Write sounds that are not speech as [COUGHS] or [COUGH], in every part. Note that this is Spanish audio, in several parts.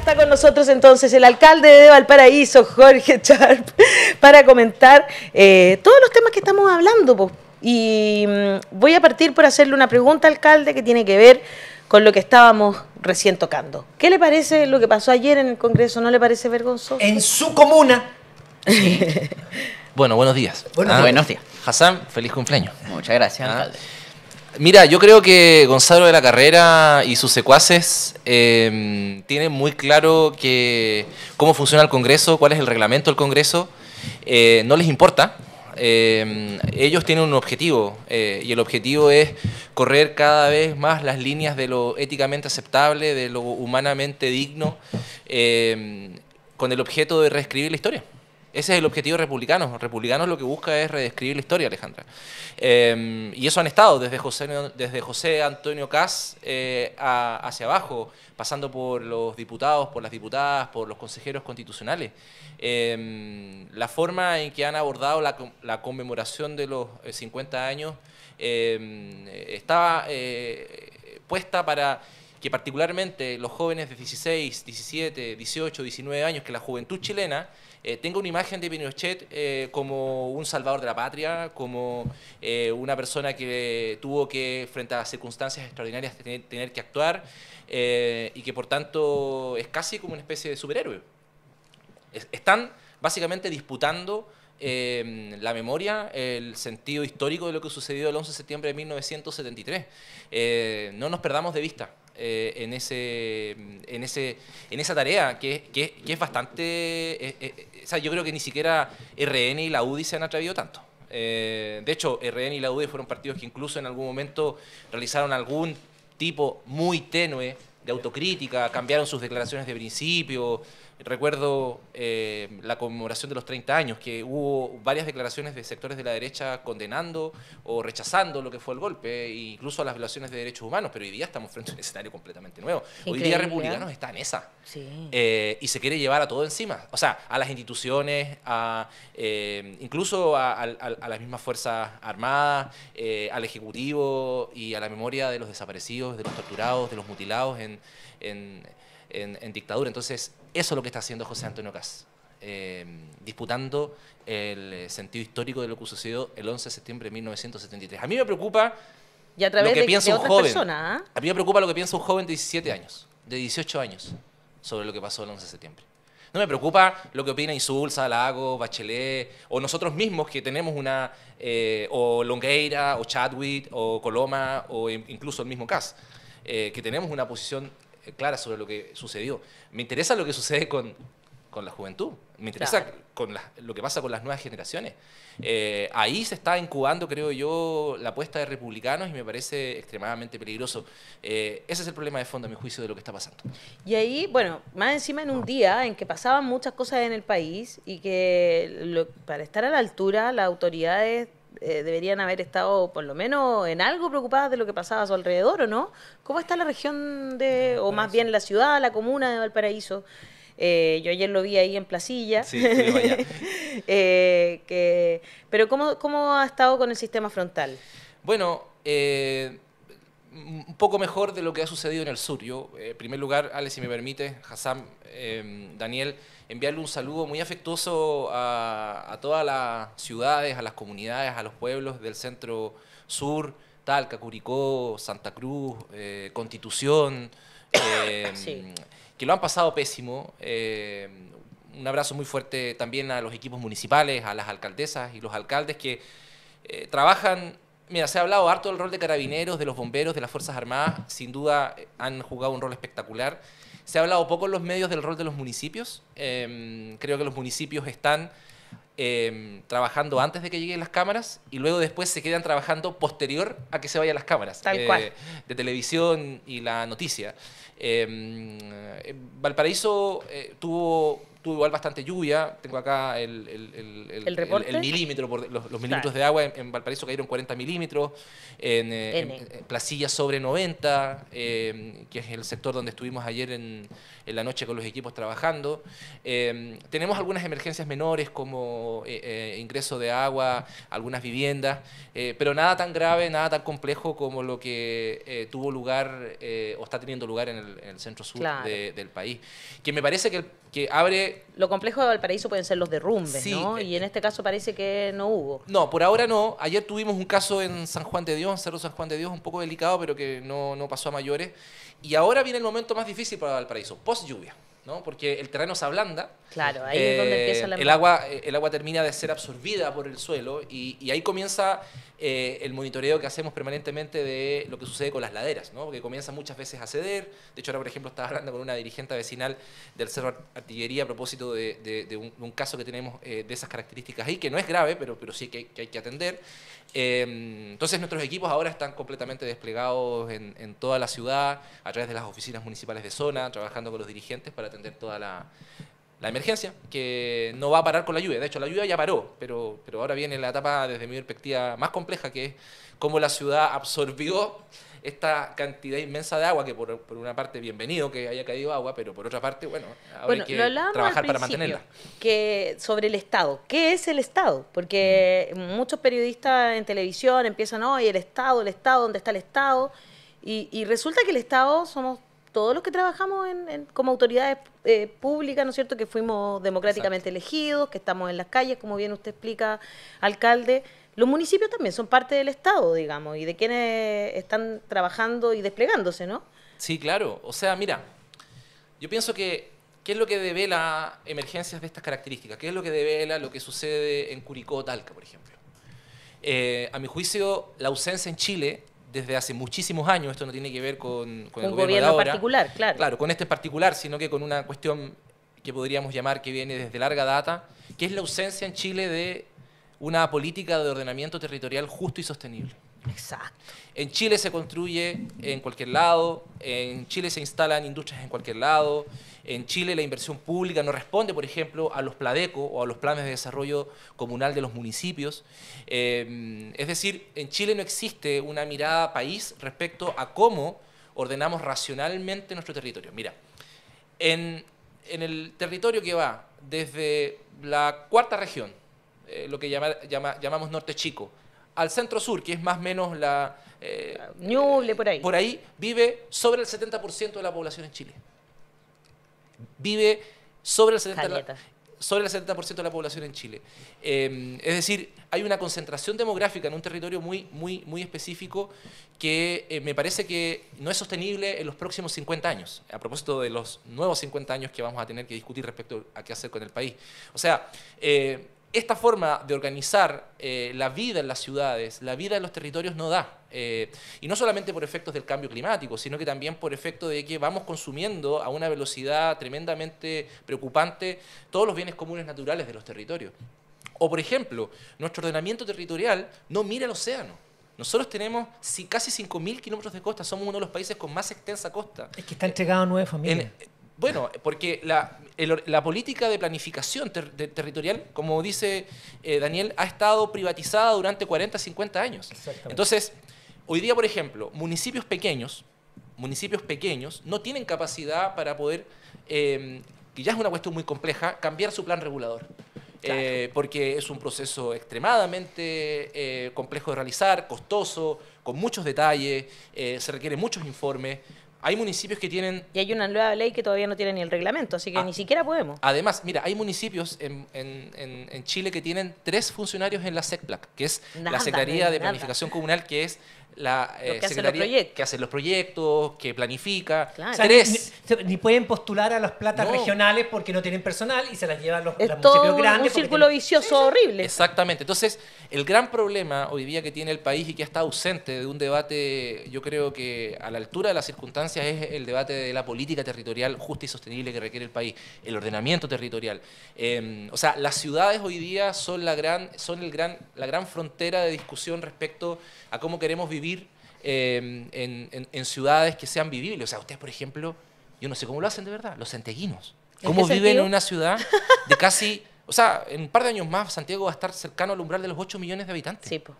está con nosotros entonces el alcalde de Valparaíso, Jorge Charp, [LAUGHS] para comentar eh, todos los temas que estamos hablando. Y mm, voy a partir por hacerle una pregunta, alcalde, que tiene que ver con lo que estábamos recién tocando. ¿Qué le parece lo que pasó ayer en el Congreso? ¿No le parece vergonzoso? En su comuna. [LAUGHS] bueno, buenos días. Ah, buenos días. Hassan, feliz cumpleaños. Muchas gracias, Ah. alcalde. Mira, yo creo que Gonzalo de la Carrera y sus secuaces eh, tienen muy claro que cómo funciona el Congreso, cuál es el reglamento del Congreso. Eh, no les importa. Eh, ellos tienen un objetivo eh, y el objetivo es correr cada vez más las líneas de lo éticamente aceptable, de lo humanamente digno, eh, con el objeto de reescribir la historia. Ese es el objetivo republicano. Republicanos lo que busca es reescribir la historia, Alejandra. Eh, y eso han estado desde José, desde José Antonio Cas eh, hacia abajo, pasando por los diputados, por las diputadas, por los consejeros constitucionales. Eh, la forma en que han abordado la, la conmemoración de los eh, 50 años eh, estaba eh, puesta para que particularmente los jóvenes de 16, 17, 18, 19 años, que la juventud chilena eh, tenga una imagen de Pinochet eh, como un salvador de la patria, como eh, una persona que tuvo que, frente a circunstancias extraordinarias, tener, que actuar eh, y que por tanto es casi como una especie de superhéroe. Es- están básicamente disputando eh, la memoria, el sentido histórico de lo que sucedió el 11 de septiembre de 1973. Eh, no nos perdamos de vista en, ese, en, ese, en esa tarea, que es bastante... o sea, yo creo que ni siquiera RN y la UDI se han atrevido tanto. Eh, de hecho, RN y la UDI fueron partidos que incluso en algún momento realizaron algún tipo muy tenue de autocrítica, cambiaron sus declaraciones de principio. Recuerdo eh, la conmemoración de los 30 años, que hubo varias declaraciones de sectores de la derecha condenando o rechazando lo que fue el golpe, e incluso las violaciones de derechos humanos, pero hoy día estamos frente a un escenario completamente nuevo. Hoy día republicanos está en esa. Sí. Eh, y se quiere llevar a todo encima. O sea, a las instituciones, a, eh, incluso a, a- a- a las mismas Fuerzas Armadas, al Ejecutivo y a la memoria de los desaparecidos, de los torturados, de los mutilados en, en- en- en dictadura. Entonces, eso es lo que está haciendo José Antonio Cas. eh, disputando el eh, sentido histórico de lo que sucedió el 11 de septiembre de 1973. A mí me preocupa Y a través lo que de, piensa de un joven. ¿ah? A mí me preocupa lo que piensa un joven de 17 años, de 18 años, sobre lo que pasó el 11 de septiembre. No me preocupa lo que opina Insulza, Lago, Bachelet, o nosotros mismos que tenemos una, eh, o Longueira, o Chadwick, o Coloma, o in- incluso el mismo Cas, eh, que tenemos una posición eh, clara sobre lo que sucedió. Me interesa lo que sucede con, con la juventud, me interesa Claro. con la- lo que pasa con las nuevas generaciones. Eh, ahí se está incubando, creo yo, la apuesta de republicanos y me parece extremadamente peligroso. Eh, ese es el problema de fondo, a mi juicio, de lo que está pasando. Y ahí, bueno, más encima en un día en que pasaban muchas cosas en el país y que lo- para estar a la altura las autoridades eh, deberían haber estado por lo menos en algo preocupadas de lo que pasaba a su alrededor, ¿o no? ¿Cómo está la región de, o más bien la ciudad, la comuna de Valparaíso? Eh, yo ayer lo vi ahí en Placilla. Sí. [LAUGHS] Eh, que, pero ¿cómo, ¿cómo ha estado con el sistema frontal? Bueno, eh, un poco mejor de lo que ha sucedido en el sur. Yo, eh, en primer lugar, Ale, si me permite, Hassan, eh, Daniel, enviarle un saludo muy afectuoso a, a todas las ciudades, a las comunidades, a los pueblos del centro sur, Talca, Curicó, Santa Cruz, eh, Constitución, Sí. que lo han pasado pésimo. Eh, un abrazo muy fuerte también a los equipos municipales, a las alcaldesas y los alcaldes que eh, trabajan. Mira, se ha hablado harto del rol de carabineros, de los bomberos, de las Fuerzas Armadas. Sin duda han jugado un rol espectacular. Se ha hablado poco en los medios del rol de los municipios. Eh, creo que los municipios están eh, trabajando antes de que lleguen las cámaras y luego después se quedan trabajando posterior a que se vayan las cámaras Tal eh, cual. de televisión y la noticia. Eh, Valparaíso eh, tuvo tuvo igual bastante lluvia. Tengo acá el, el, milímetro, por, los, milímetros de agua en, Valparaíso cayeron 40 milímetros, en, eh, Placilla sobre 90, eh, que es el sector donde estuvimos ayer en, la noche con los equipos trabajando. Eh, tenemos algunas emergencias menores como ingreso de agua, algunas viviendas, pero nada tan grave, nada tan complejo como lo que tuvo lugar o está teniendo lugar en el, centro sur del país. Que me parece que, que abre... Lo complejo de Valparaíso pueden ser los derrumbes, ¿no? Y en este caso parece que no hubo. No, por ahora no. Ayer tuvimos un caso en San Juan de Dios, en Cerro San Juan de Dios, un poco delicado, pero que no, no pasó a mayores. Y ahora viene el momento más difícil para Valparaíso, post lluvia. ¿No? porque el terreno se ablanda. Claro, ahí es donde empieza la... Eh, el agua, eh, el agua termina de ser absorbida por el suelo y, y ahí comienza eh, el monitoreo que hacemos permanentemente de lo que sucede con las laderas, ¿no? porque comienza muchas veces a ceder. De hecho, ahora, por ejemplo, estaba hablando con una dirigente vecinal del Cerro Artillería a propósito de, un, caso que tenemos eh, de esas características ahí, que no es grave, pero, pero sí que, hay que atender. Em, entonces, nuestros equipos ahora están completamente desplegados en, toda la ciudad, a través de las oficinas municipales de zona, trabajando con los dirigentes para atender toda la la emergencia, que no va a parar con la lluvia. De hecho, la lluvia ya paró, pero, pero ahora viene la etapa, desde mi perspectiva, más compleja, que es cómo la ciudad absorbió esta cantidad inmensa de agua, que por, por, una parte bienvenido que haya caído agua, pero por otra parte, bueno, ahora hay que trabajar para mantenerla. Que sobre el Estado, ¿qué es el Estado? Porque muchos periodistas en televisión empiezan, oye, el Estado, el Estado, ¿dónde está el Estado? Y, y resulta que el Estado somos todos los que trabajamos en, como autoridades eh, públicas, ¿no es cierto?, que fuimos democráticamente elegidos, que estamos en las calles, como bien usted explica, alcalde. Los municipios también son parte del Estado, digamos, y de quienes están trabajando y desplegándose, ¿no? Sí, claro. O sea, mira, yo pienso que, ¿qué es lo que devela emergencias de estas características? ¿Qué es lo que devela lo que sucede en Curicó, Talca, por ejemplo? Eh, a mi juicio, la ausencia en Chile desde hace muchísimos años, esto no tiene que ver con, con el gobierno, particular, claro. Claro, con este en particular, sino que con una cuestión que podríamos llamar que viene desde larga data, que es la ausencia en Chile de una política de ordenamiento territorial justo y sostenible. Exacto. En Chile se construye en cualquier lado, en Chile se instalan industrias en cualquier lado, en Chile la inversión pública no responde, por ejemplo, a los PLADECO o a los planes de desarrollo comunal de los municipios. Eh, es decir, en Chile no existe una mirada país respecto a cómo ordenamos racionalmente nuestro territorio. Mira, en, el territorio que va desde la cuarta región, eh, lo que llamamos norte chico, al centro sur, que es más o menos la... Eh, Ñuble, por ahí. Por ahí vive sobre el 70% de la población en Chile. Vive sobre el 70%, sobre el 70 de la población en Chile. Em, es decir, hay una concentración demográfica en un territorio muy, muy, muy específico que eh, me parece que no es sostenible en los próximos 50 años, a propósito de los nuevos 50 años que vamos a tener que discutir respecto a qué hacer con el país. O sea, eh, esta forma de organizar eh, la vida en las ciudades, la vida en los territorios no da. Eh, y no solamente por efectos del cambio climático, sino que también por efecto de que vamos consumiendo a una velocidad tremendamente preocupante todos los bienes comunes naturales de los territorios. O, por ejemplo, nuestro ordenamiento territorial no mira el océano. Nosotros tenemos casi 5.000 kilómetros de costa, somos uno de los países con más extensa costa. Es que está entregado a nueve familias. Bueno, porque la, política de planificación territorial, como dice eh, Daniel, ha estado privatizada durante 40, 50 años. Entonces, hoy día, por ejemplo, municipios pequeños, municipios pequeños no tienen capacidad para poder, em, que ya es una cuestión muy compleja, cambiar su plan regulador. Eh, porque es un proceso extremadamente eh, complejo de realizar, costoso, con muchos detalles, se requieren muchos informes. Hay municipios que tienen... Y hay una nueva ley que todavía no tiene ni el reglamento, así que ah. ni siquiera podemos. Además, mira, hay municipios en, en, en, Chile que tienen tres funcionarios en la SECPLAC, que es la Secretaría de Planificación Comunal, que es la eh, que secretaría que hace los proyectos, que planifica. Tres. Ni, pueden postular a las platas regionales porque no tienen personal y se las llevan los, los municipios grandes. Un círculo vicioso horrible. Exactamente. Entonces, el gran problema hoy día que tiene el país y que está ausente de un debate, yo creo que a la altura de las circunstancias, es el debate de la política territorial justa y sostenible que requiere el país, el ordenamiento territorial. Em, o sea, las ciudades hoy día son la gran, son el gran, la gran frontera de discusión respecto a cómo queremos vivir em, en, ciudades que sean vivibles. O sea, ustedes, por ejemplo, yo no sé cómo lo hacen de verdad, los centeguinos. ¿Cómo viven en una ciudad de casi... O sea, en un par de años más Santiago va a estar cercano al umbral de los 8 millones de habitantes. Sí, po.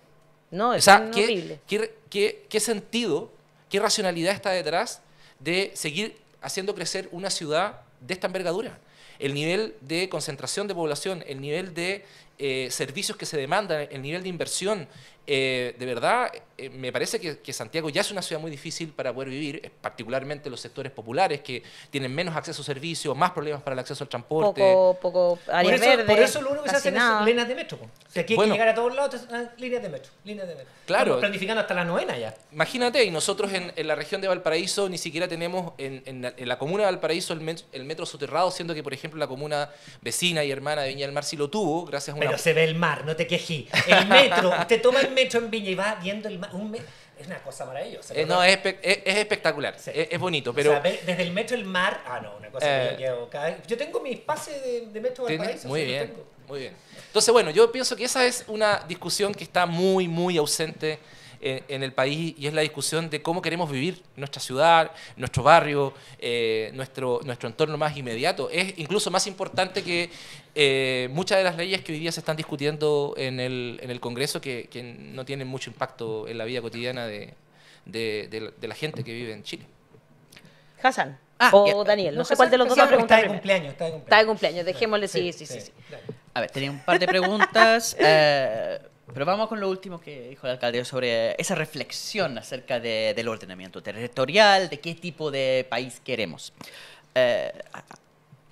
No, O es sea, ¿qué, horrible. qué, qué- qué sentido, qué racionalidad está detrás de seguir haciendo crecer una ciudad de esta envergadura? El nivel de concentración de población, el nivel de eh, servicios que se demandan, el nivel de inversión. eh, de verdad, eh, me parece que, que Santiago ya es una ciudad muy difícil para poder vivir, particularmente los sectores populares que tienen menos acceso a servicios, más problemas para el acceso al transporte. Poco, poco Por área eso, verde. por eso lo único que se nada. es líneas de metro. Si aquí hay Bueno. que llegar a todos lados, líneas de metro, líneas de metro. Claro. Estamos planificando hasta la novena ya. Imagínate, y nosotros en, en la región de Valparaíso ni siquiera tenemos en, en la, en la comuna de Valparaíso el, met- el metro soterrado, siendo que, por ejemplo, la comuna vecina y hermana de Viña del Mar sí lo tuvo, gracias a una... Pero se ve el mar, no te quejí. El metro, [LAUGHS] usted toma el metro en Viña y va viendo el mar. un Es una cosa maravillosa. Eh, no, es, espe- es- es espectacular, Sí. es, es bonito, O pero... sea, desde el metro el mar. Ah, no, una cosa Eh. que yo quiero cada Yo tengo mis pases de, de metro. Valparaíso. Muy sí, bien, tengo. muy bien. Entonces, bueno, yo pienso que esa es una discusión que está muy, muy ausente en, en el país y es la discusión de cómo queremos vivir nuestra ciudad, nuestro barrio, eh, nuestro, nuestro entorno más inmediato. Es incluso más importante que eh, muchas de las leyes que hoy día se están discutiendo en el, en el Congreso que, que no tienen mucho impacto en la vida cotidiana de, de- de la- de la gente que vive en Chile. Hassan. Ah, o. Daniel. No, No, sé cuál de los dos va a preguntar Está de cumpleaños, está de cumpleaños. Está de cumpleaños, dejémosle, sí, sí, sí. sí. A ver, tenía un par de preguntas, [LAUGHS] eh, pero vamos con lo último que dijo el alcalde sobre esa reflexión acerca de- del ordenamiento territorial, de qué tipo de país queremos. Eh,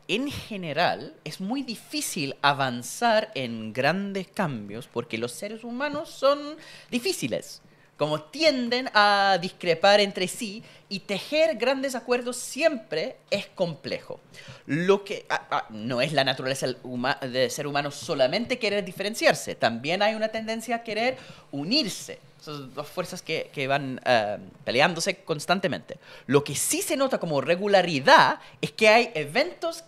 en general, es muy difícil avanzar en grandes cambios porque los seres humanos son difíciles. Como tienden a discrepar entre sí y tejer grandes acuerdos siempre es complejo. Lo que ah, ah, no es la naturaleza del ser humano solamente querer diferenciarse, también hay una tendencia a querer unirse. Son dos fuerzas que, que van eh, peleándose constantemente. Lo que sí se nota como regularidad es que hay eventos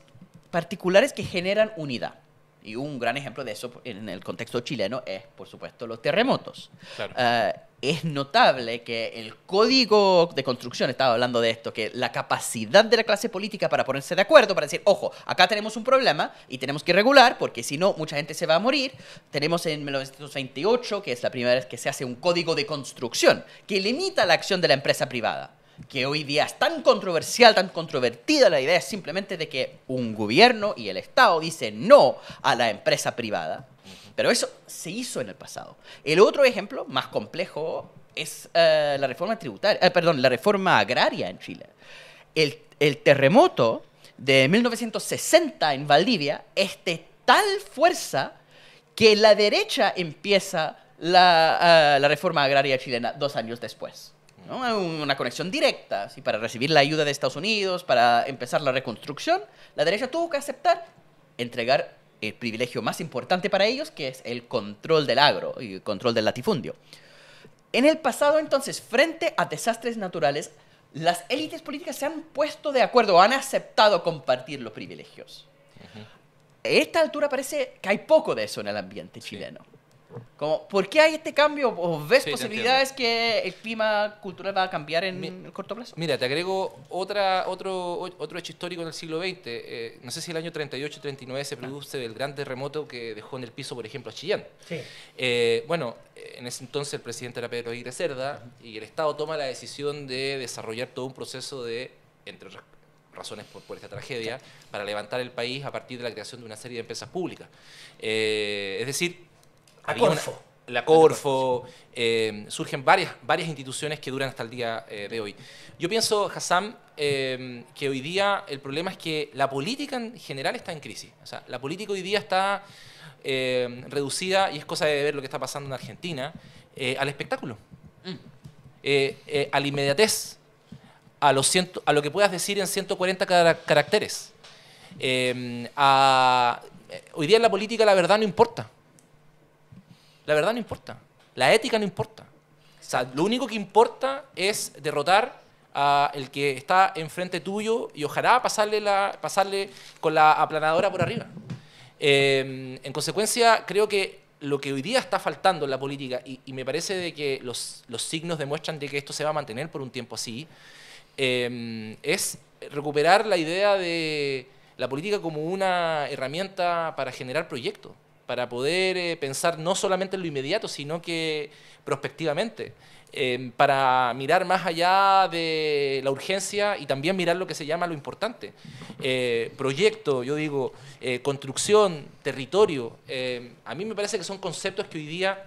particulares que generan unidad. Y un gran ejemplo de eso en el contexto chileno es, por supuesto, los terremotos. Claro. Es notable que el código de construcción, estaba hablando de esto, que la capacidad de la clase política para ponerse de acuerdo, para decir, ojo, acá tenemos un problema y tenemos que regular, porque si no, mucha gente se va a morir. Tenemos en 1928, que es la primera vez que se hace un código de construcción, que limita la acción de la empresa privada que hoy día es tan controversial, tan controvertida la idea es simplemente de que un gobierno y el Estado dicen no a la empresa privada. Pero eso se hizo en el pasado. El otro ejemplo, más complejo, es eh, la reforma tributaria, eh, perdón, la reforma agraria en Chile. El, terremoto de 1960 en Valdivia es de tal fuerza que la derecha empieza la, eh, reforma agraria chilena dos años después. ¿no? Una conexión directa, ¿sí? para recibir la ayuda de Estados Unidos, para empezar la reconstrucción, la derecha tuvo que aceptar entregar el privilegio más importante para ellos, que es el control del agro y el control del latifundio. En el pasado, entonces, frente a desastres naturales, las élites políticas se han puesto de acuerdo, han aceptado compartir los privilegios. A esta altura parece que hay poco de eso en el ambiente chileno. Como, ¿Por qué hay este cambio? ¿O ves Sí, posibilidades que el clima cultural va a cambiar en Mi- el corto plazo? Mira, te agrego otra, otro, otro hecho histórico del siglo XX. Eh, no sé si el año 38-39 se produce el gran terremoto que dejó en el piso, por ejemplo, a Chillán. Sí. Eh, bueno, en ese entonces el presidente era Pedro Aguirre Cerda y el Estado toma la decisión de desarrollar todo un proceso de, entre otras razones por, por esta tragedia, para levantar el país a partir de la creación de una serie de empresas públicas. Eh, es decir, A había una- Corfo. la Corfo, eh, surgen varias, varias instituciones que duran hasta el día eh, de hoy. Yo pienso, Hassan, eh, que hoy día el problema es que la política en general está en crisis. O sea, la política hoy día está reducida, y es cosa de ver lo que está pasando en Argentina, al espectáculo, eh, a la inmediatez, a, los ciento- a lo que puedas decir en 140 cara- caracteres. A- hoy día en la política la verdad no importa. La verdad no importa. La ética no importa. Lo único que importa es derrotar a el que está enfrente tuyo y ojalá pasarle, la, pasarle con la aplanadora por arriba. Eh, en consecuencia, creo que lo que hoy día está faltando en la política, y, y me parece de que los, los signos demuestran de que esto se va a mantener por un tiempo así, eh, es recuperar la idea de la política como una herramienta para generar proyectos, para poder eh, pensar no solamente en lo inmediato, sino que prospectivamente. Em, para mirar más allá de la urgencia y también mirar lo que se llama lo importante. Eh, proyecto, yo digo, eh, construcción, territorio, em, a mí me parece que son conceptos que hoy día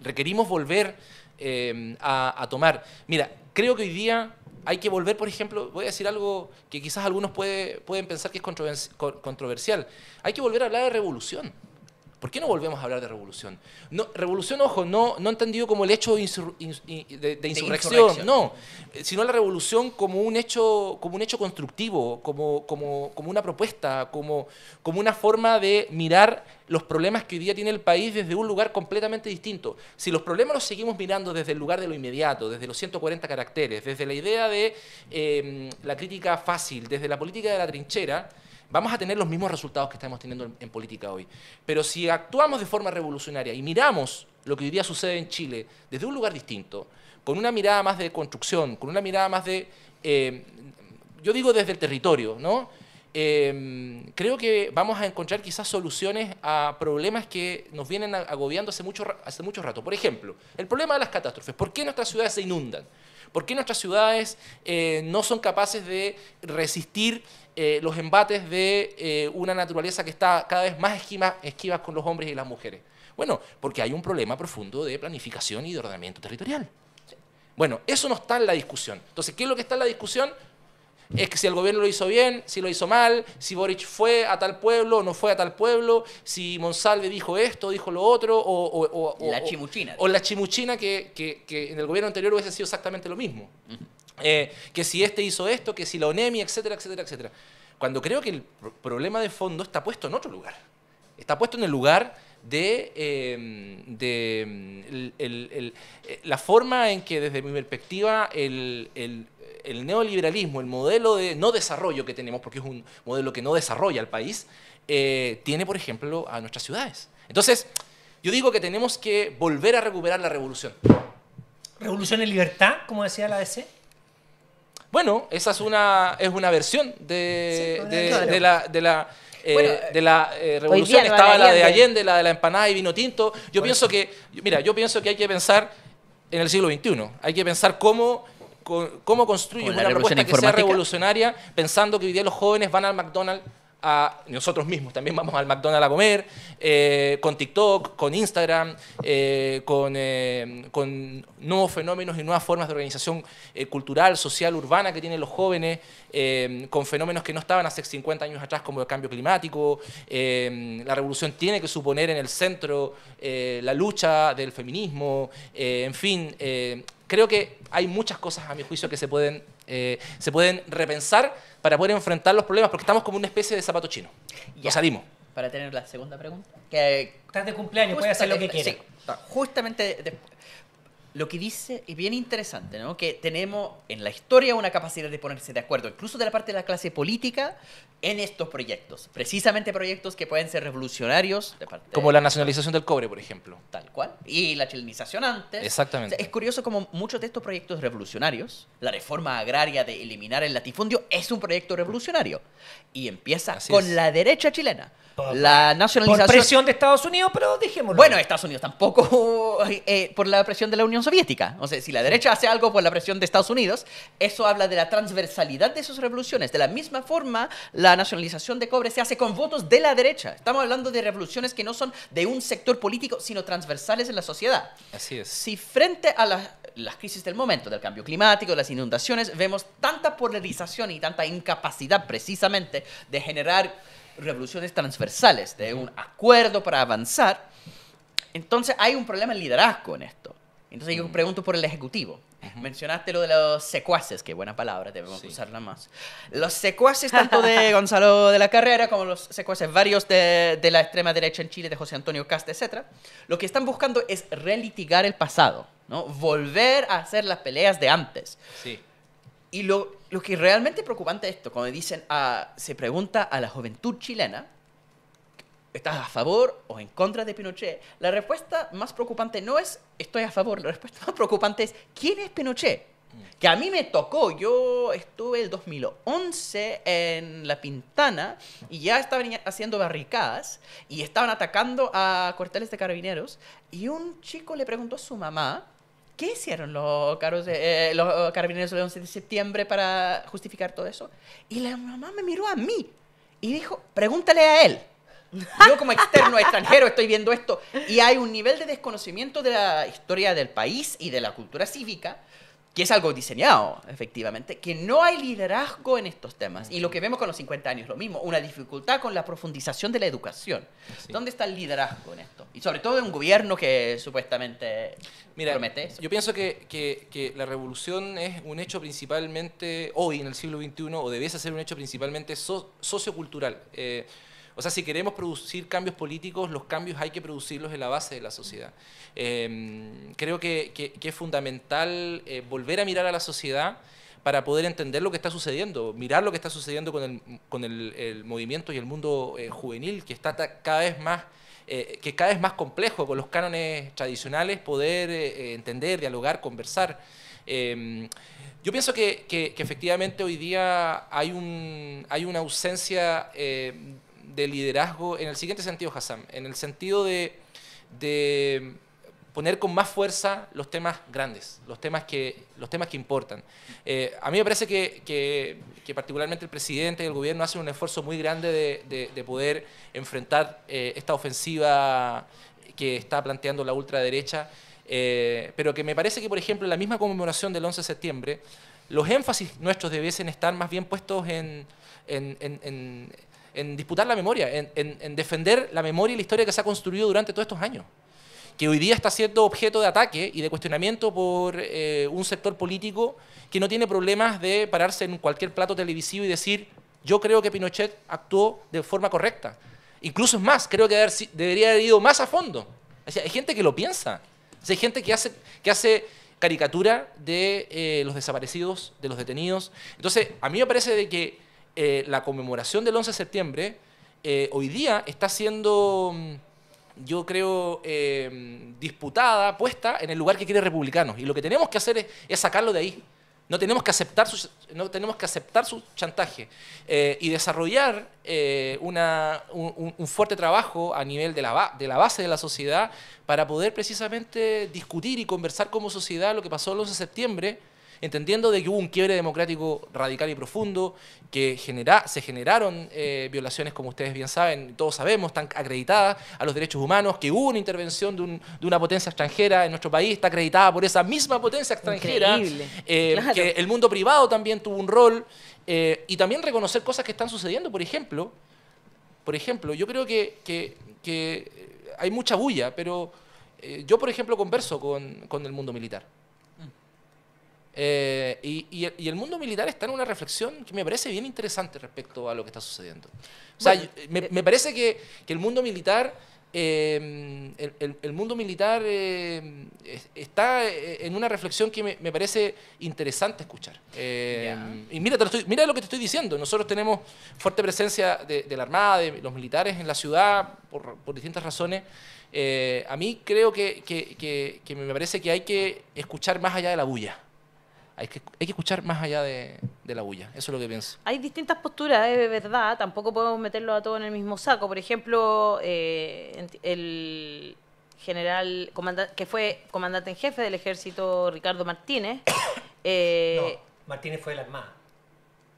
requerimos volver em, a, tomar. Mira, creo que hoy día hay que volver, por ejemplo, voy a decir algo que quizás algunos pueden pensar que es controversial, hay que volver a hablar de revolución. ¿Por qué no volvemos a hablar de revolución? No, revolución, ojo, no, no entendido como el hecho de, insurrección, no, eh, sino la revolución como un hecho, como un hecho constructivo, como, como, como una propuesta, como, como una forma de mirar los problemas que hoy día tiene el país desde un lugar completamente distinto. Si los problemas los seguimos mirando desde el lugar de lo inmediato, desde los 140 caracteres, desde la idea de eh, la crítica fácil, desde la política de la trinchera, vamos a tener los mismos resultados que estamos teniendo en, política hoy. Pero si actuamos de forma revolucionaria y miramos lo que hoy día sucede en Chile desde un lugar distinto, con una mirada más de construcción, con una mirada más de, eh, yo digo desde el territorio, ¿no? Eh, creo que vamos a encontrar quizás soluciones a problemas que nos vienen agobiando hace mucho, hace mucho rato. Por ejemplo, el problema de las catástrofes. ¿Por qué nuestras ciudades se inundan? ¿Por qué nuestras ciudades eh, no son capaces de resistir eh, los embates de eh, una naturaleza que está cada vez más esquiva, esquivas con los hombres y las mujeres? Bueno, porque hay un problema profundo de planificación y de ordenamiento territorial. Bueno, eso no está en la discusión. Entonces, ¿qué es lo que está en la discusión? Es que si el gobierno lo hizo bien, si lo hizo mal, si Boric fue a tal pueblo o no fue a tal pueblo, si Monsalve dijo esto, dijo lo otro, o... la chimuchina. O, la chimuchina que, que, en el gobierno anterior hubiese sido exactamente lo mismo. Eh, que si este hizo esto, que si la ONEMI, etcétera, etcétera, etcétera. Cuando creo que el problema de fondo está puesto en otro lugar. Está puesto en el lugar de, em, de em, eh, la forma en que desde mi perspectiva el, neoliberalismo, el modelo de no desarrollo que tenemos, porque es un modelo que no desarrolla el país, eh, tiene, por ejemplo, a nuestras ciudades. Entonces, yo digo que tenemos que volver a recuperar la revolución. ¿Revolución en libertad, como decía la DC? Bueno, esa es una, es una versión de, de, la, de la, eh, de la eh, revolución. Estaba la de Allende, la de la empanada y vino tinto. Yo pienso que, mira, yo pienso que hay que pensar en el siglo XXI. Hay que pensar cómo cómo construyes una propuesta que sea revolucionaria pensando que hoy día los jóvenes van al McDonald's nosotros mismos también vamos al McDonald's a comer, eh, con TikTok, con Instagram, eh, con, eh, con, nuevos fenómenos y nuevas formas de organización cultural, social, urbana que tienen los jóvenes, con fenómenos que no estaban hace 50 años atrás como el cambio climático. la revolución tiene que suponer en el centro la lucha del feminismo, en fin. Creo que hay muchas cosas, a mi juicio, que se pueden, se pueden repensar para poder enfrentar los problemas, porque estamos como una especie de zapato chino. Ya salimos. Para tener la segunda pregunta. Que, Estás de cumpleaños, puede hacer lo que quiera. Sí, justamente lo que dice es bien interesante, ¿no? Que tenemos en la historia una capacidad de ponerse de acuerdo, incluso de la parte de la clase política, en estos proyectos. Precisamente proyectos que pueden ser revolucionarios. como la nacionalización del cobre, por ejemplo. Tal cual. Y la chilenización antes. Exactamente. es curioso como muchos de estos proyectos revolucionarios, la reforma agraria de eliminar el latifundio, es un proyecto revolucionario. Y empieza con la derecha chilena la nacionalización. Por presión de Estados Unidos, pero dijémoslo. Bueno, Estados Unidos tampoco [LAUGHS] eh, por la presión de la Unión Soviética. O sea, si la derecha hace algo por la presión de Estados Unidos, eso habla de la transversalidad de sus revoluciones. De la misma forma, la nacionalización de cobre se hace con votos de la derecha. Estamos hablando de revoluciones que no son de un sector político, sino transversales en la sociedad. Así es. Si frente a las crisis del momento, del cambio climático, las inundaciones, vemos tanta polarización y tanta incapacidad precisamente de generar revoluciones transversales, de un acuerdo para avanzar, entonces hay un problema en liderazgo en esto. Entonces yo pregunto por el Ejecutivo. Mencionaste lo de los secuaces, que buena palabra, debemos usarla más. Los secuaces tanto de [LAUGHS] Gonzalo de la Carrera como los secuaces varios de, de, la extrema derecha en Chile, de José Antonio Cast, etc., lo que están buscando es relitigar el pasado, ¿no? volver a hacer las peleas de antes. Sí. Y lo, lo que realmente preocupante es esto, cuando dicen, se pregunta a la juventud chilena, ¿estás a favor o en contra de Pinochet? La respuesta más preocupante no es estoy a favor, la respuesta más preocupante es ¿quién es Pinochet? Que a mí me tocó. Yo estuve el 2011 en La Pintana y ya estaban haciendo barricadas y estaban atacando a cuarteles de carabineros. Y un chico le preguntó a su mamá ¿Qué hicieron los, caros eh, los carabineros el 11 de septiembre para justificar todo eso? Y la mamá me miró a mí y dijo, pregúntale a él. Yo como externo extranjero estoy viendo esto y hay un nivel de desconocimiento de la historia del país y de la cultura cívica que es algo diseñado, efectivamente, que no hay liderazgo en estos temas. Y lo que vemos con los 50 años, lo mismo, una dificultad con la profundización de la educación. ¿Dónde está el liderazgo en esto? Y sobre todo en un gobierno que supuestamente Mira, promete eso. Yo pienso que, que, la revolución es un hecho principalmente, hoy en el siglo XXI, o debiese ser un hecho principalmente sociocultural. Eh, o sea, si queremos producir cambios políticos, los cambios hay que producirlos en la base de la sociedad. Em, creo que, es fundamental eh, volver a mirar a la sociedad para poder entender lo que está sucediendo, mirar lo que está sucediendo con el, movimiento y el mundo eh, juvenil, que está cada vez más... Eh, que cada vez más complejo con los cánones tradicionales poder entender, dialogar, conversar. Em, yo pienso que, efectivamente hoy día hay, un, hay una ausencia liderazgo en el siguiente sentido, Hassan, en el sentido de, poner con más fuerza los temas grandes, los temas que, los temas que importan. Eh, a mí me parece que, particularmente el presidente y el gobierno hacen un esfuerzo muy grande de, poder enfrentar eh, esta ofensiva que está planteando la ultraderecha, eh, pero que me parece que, por ejemplo, en la misma conmemoración del 11 de septiembre, los énfasis nuestros debiesen estar más bien puestos en en disputar la memoria, en, defender la memoria y la historia que se ha construido durante todos estos años, que hoy día está siendo objeto de ataque y de cuestionamiento por eh, un sector político que no tiene problemas de pararse en cualquier plato televisivo y decir, yo creo que Pinochet actuó de forma correcta. Incluso es más, creo que debería haber ido más a fondo. hay gente que lo piensa. hay gente que hace, que hace caricatura de eh, los desaparecidos, de los detenidos. Entonces, a mí me parece de que eh, la conmemoración del 11 de septiembre eh, hoy día está siendo, mm, yo creo, eh, disputada, puesta en el lugar que quiere republicanos. Y lo que tenemos que hacer es, sacarlo de ahí. No tenemos que aceptar su, no tenemos que aceptar su chantaje y desarrollar una, un, fuerte trabajo a nivel de la, de la base de la sociedad para poder precisamente discutir y conversar como sociedad lo que pasó el 11 de septiembre entendiendo de que hubo un quiebre democrático radical y profundo, que genera, se generaron eh, violaciones, como ustedes bien saben, todos sabemos, están acreditadas a los derechos humanos, que hubo una intervención de, una potencia extranjera en nuestro país, está acreditada por esa misma potencia extranjera, eh, que el mundo privado también tuvo un rol, eh, y también reconocer cosas que están sucediendo, por ejemplo, por ejemplo, yo creo que, hay mucha bulla, pero yo, por ejemplo, converso con el mundo militar. Eh, y, el mundo militar está en una reflexión que me parece bien interesante respecto a lo que está sucediendo. O sea, me, eh, parece que, el mundo militar, eh, el, mundo militar está en una reflexión que me, parece interesante escuchar. Y mira, mira lo que te estoy diciendo. Nosotros tenemos fuerte presencia de, la Armada, de los militares en la ciudad, por, distintas razones. a mí creo que, que me parece que hay que escuchar más allá de la bulla hay que, hay que escuchar más allá de, la bulla. Eso es lo que pienso. Hay distintas posturas, es verdad. Tampoco podemos meterlo a todo en el mismo saco. Por ejemplo, eh, el general que fue comandante en jefe del ejército, Ricardo Martínez. [COUGHS] Eh, no, Martínez fue de la Armada.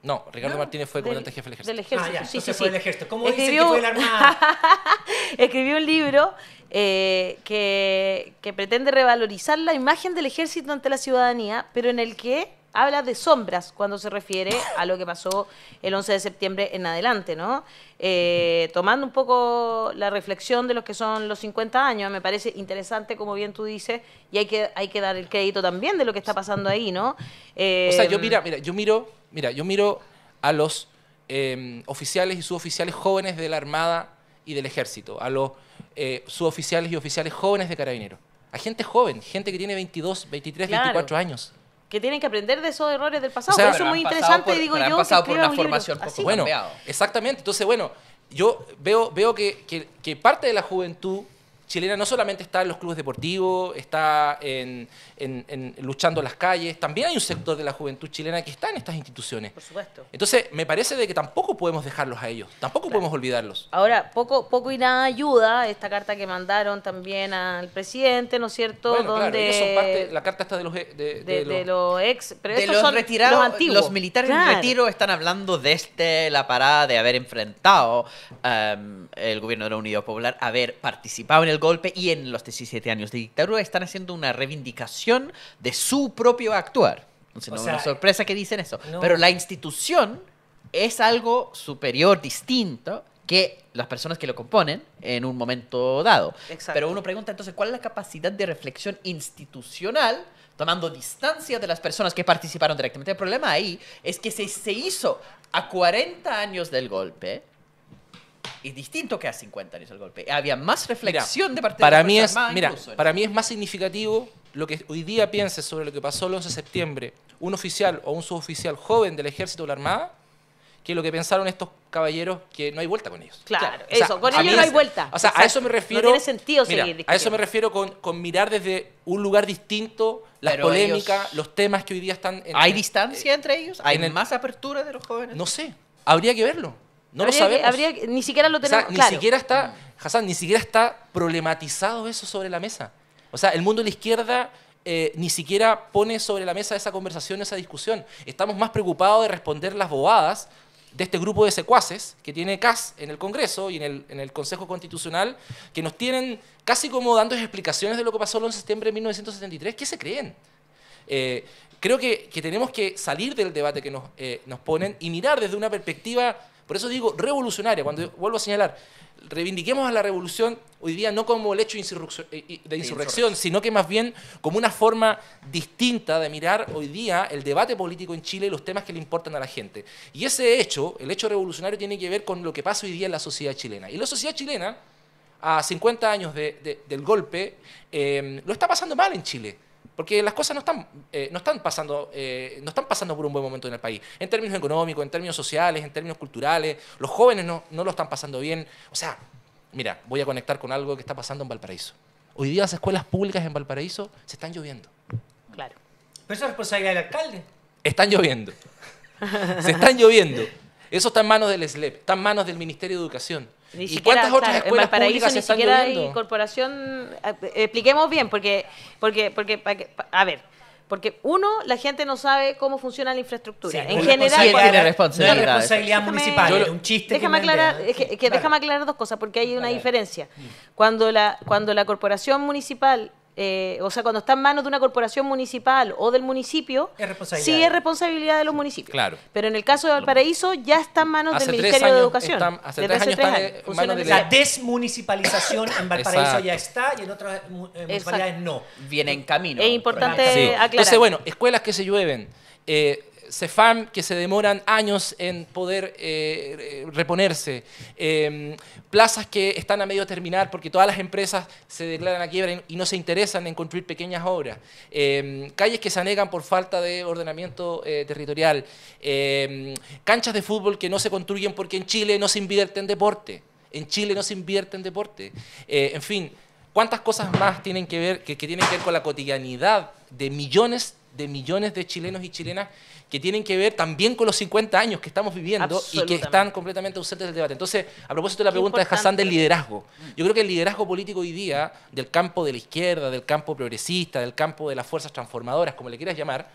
No, Ricardo Martínez fue comandante jefe del ejército. Del ejército, ah, ya, sí, sí, fue del ejército. ¿Cómo dice que fue la Armada? [LAUGHS] Escribió un libro eh, que, pretende revalorizar la imagen del ejército ante la ciudadanía, pero en el que habla de sombras cuando se refiere a lo que pasó el 11 de septiembre en adelante, ¿no? Eh, tomando un poco la reflexión de los que son los 50 años, me parece interesante, como bien tú dices, y hay que, hay que dar el crédito también de lo que está pasando ahí, ¿no? o sea, yo, eh, mira, mira, yo miro, mira, yo miro a los oficiales y suboficiales jóvenes de la Armada y del Ejército, a los eh, suboficiales y oficiales jóvenes de carabineros. A gente joven, gente que tiene 22, 23, 24 años. Que tienen que aprender de esos errores del pasado. eso es muy interesante, y digo yo. pasado por una formación poco Bueno, exactamente. Entonces, bueno, yo veo, veo que, que, parte de la juventud chilena no solamente está en los clubes deportivos, está en, en- en- luchando en las calles, también hay un sector de la juventud chilena que está en estas instituciones. Por supuesto. Entonces, me parece de que tampoco podemos dejarlos a ellos, tampoco podemos olvidarlos. Ahora, poco, poco y nada ayuda esta carta que mandaron también al presidente, ¿no es cierto? Bueno, claro, Donde ellos son parte, la carta está de los... De, de de, los- de los ex, pero estos los son retirados, los los, antiguos. militares en Claro. retiro están hablando desde la parada de haber enfrentado em, el gobierno de la Unidad Popular, haber participado en el golpe y en los 17 años de dictadura están haciendo una reivindicación de su propio actuar. Entonces, O no es una sorpresa que dicen eso. no. Pero la institución es algo superior, distinto que las personas que lo componen en un momento dado. Exacto. Pero uno pregunta entonces, ¿cuál es la capacidad de reflexión institucional tomando distancia de las personas que participaron directamente? El problema ahí es que se, se hizo a 40 años del golpe y distinto que a 50 años del golpe. Había más Mira, reflexión de parte para de mí es mira incluso, ¿no? para mí es más significativo lo que hoy día pienses sobre lo que pasó el 11 de septiembre un oficial o un suboficial joven del ejército o la armada que lo que pensaron estos caballeros que no hay vuelta con ellos Claro, O sea, eso, con a ellos no hay es- vuelta. o sea a Exacto. eso me No refiero tiene sentido mira, seguir a eso me refiero con, con mirar desde un lugar distinto las Pero polémicas ellos- los temas que hoy día están en- ¿Hay distancia entre ellos? ¿Hay en el- más apertura de los jóvenes? no sé habría que verlo no lo Habría que- sabemos habría que- ni siquiera lo o sea, ni siquiera está, Hassan, ni siquiera está problematizado eso sobre la mesa. O sea, el mundo de la izquierda eh, ni siquiera pone sobre la mesa esa conversación, esa discusión. Estamos más preocupados de responder las bobadas de este grupo de secuaces que tiene CAS en el Congreso y en el, en el Consejo Constitucional, que nos tienen casi como dando explicaciones de lo que pasó el 11 de septiembre de 1973. ¿Qué se creen? Eh, creo que, que tenemos que salir del debate que nos, eh, nos ponen y mirar desde una perspectiva, por eso digo, revolucionaria. Cuando vuelvo a señalar, reivindiquemos a la revolución hoy día no como el hecho de insurrección, eh, eh, de insurrección, sino que más bien como una forma distinta de mirar hoy día el debate político en Chile y los temas que le importan a la gente. Y ese hecho, el hecho revolucionario, tiene que ver con lo que pasa hoy día en la sociedad chilena. Y la sociedad chilena, a 50 años de- de- del golpe, eh, lo está pasando mal en Chile. Porque las cosas no están, eh, no, están pasando, eh, no están pasando por un buen momento en el país. En términos económicos, en términos sociales, en términos culturales. Los jóvenes no, no lo están pasando bien. O sea, mira, voy a conectar con algo que está pasando en Valparaíso. Hoy día las escuelas públicas en Valparaíso se están lloviendo. Claro. Pero eso es responsabilidad del alcalde. Están lloviendo. se están lloviendo. Eso está en manos del SLEP, está en manos del Ministerio de Educación. Ni ¿Y siquiera, cuántas otras claro, en escuelas públicas se ni están siquiera hay lloviendo? corporación. eh, Expliquemos bien, porque, porque, porque, a ver, porque uno, la gente no sabe cómo funciona la infraestructura. Sí, en general, tiene responsabilidad. No responsabilidad Déjame- municipal, Yo un chiste. Déjame que aclarar, es que, Sí, que claro. déjame aclarar dos cosas, porque hay una diferencia. Cuando la, cuando la corporación municipal, eh, o sea, cuando está en manos de una corporación municipal o del municipio, Es responsabilidad sí es responsabilidad de los municipios. Claro. Pero en el caso de Valparaíso ya está en manos Hace del Ministerio de Educación. están- hace Desde tres años en manos de La desmunicipalización en Valparaíso Exacto. ya está y en otras eh, municipalidades no. Viene en camino. Es importante Sí. aclarar. Entonces, bueno, escuelas que se llueven, eh, CEFAM que se demoran años en poder eh, eh, reponerse, eh, plazas que están a medio terminar porque todas las empresas se declaran a quiebra y- no se interesan en construir pequeñas obras, calles que se anegan por falta de ordenamiento territorial, canchas de fútbol que no se construyen porque en Chile no se invierte en deporte. En Chile no se invierte en deporte. En fin, ¿cuántas cosas más tienen que ver, que, que tienen que ver con la cotidianidad de millones de millones de chilenos y chilenas que tienen que ver también con los 50 años que estamos viviendo y que están completamente ausentes del debate. Entonces, a propósito de la Qué pregunta de Hassan del liderazgo, yo creo que el liderazgo político hoy día, del campo de la izquierda, del campo progresista, del campo de las fuerzas transformadoras, como le quieras llamar,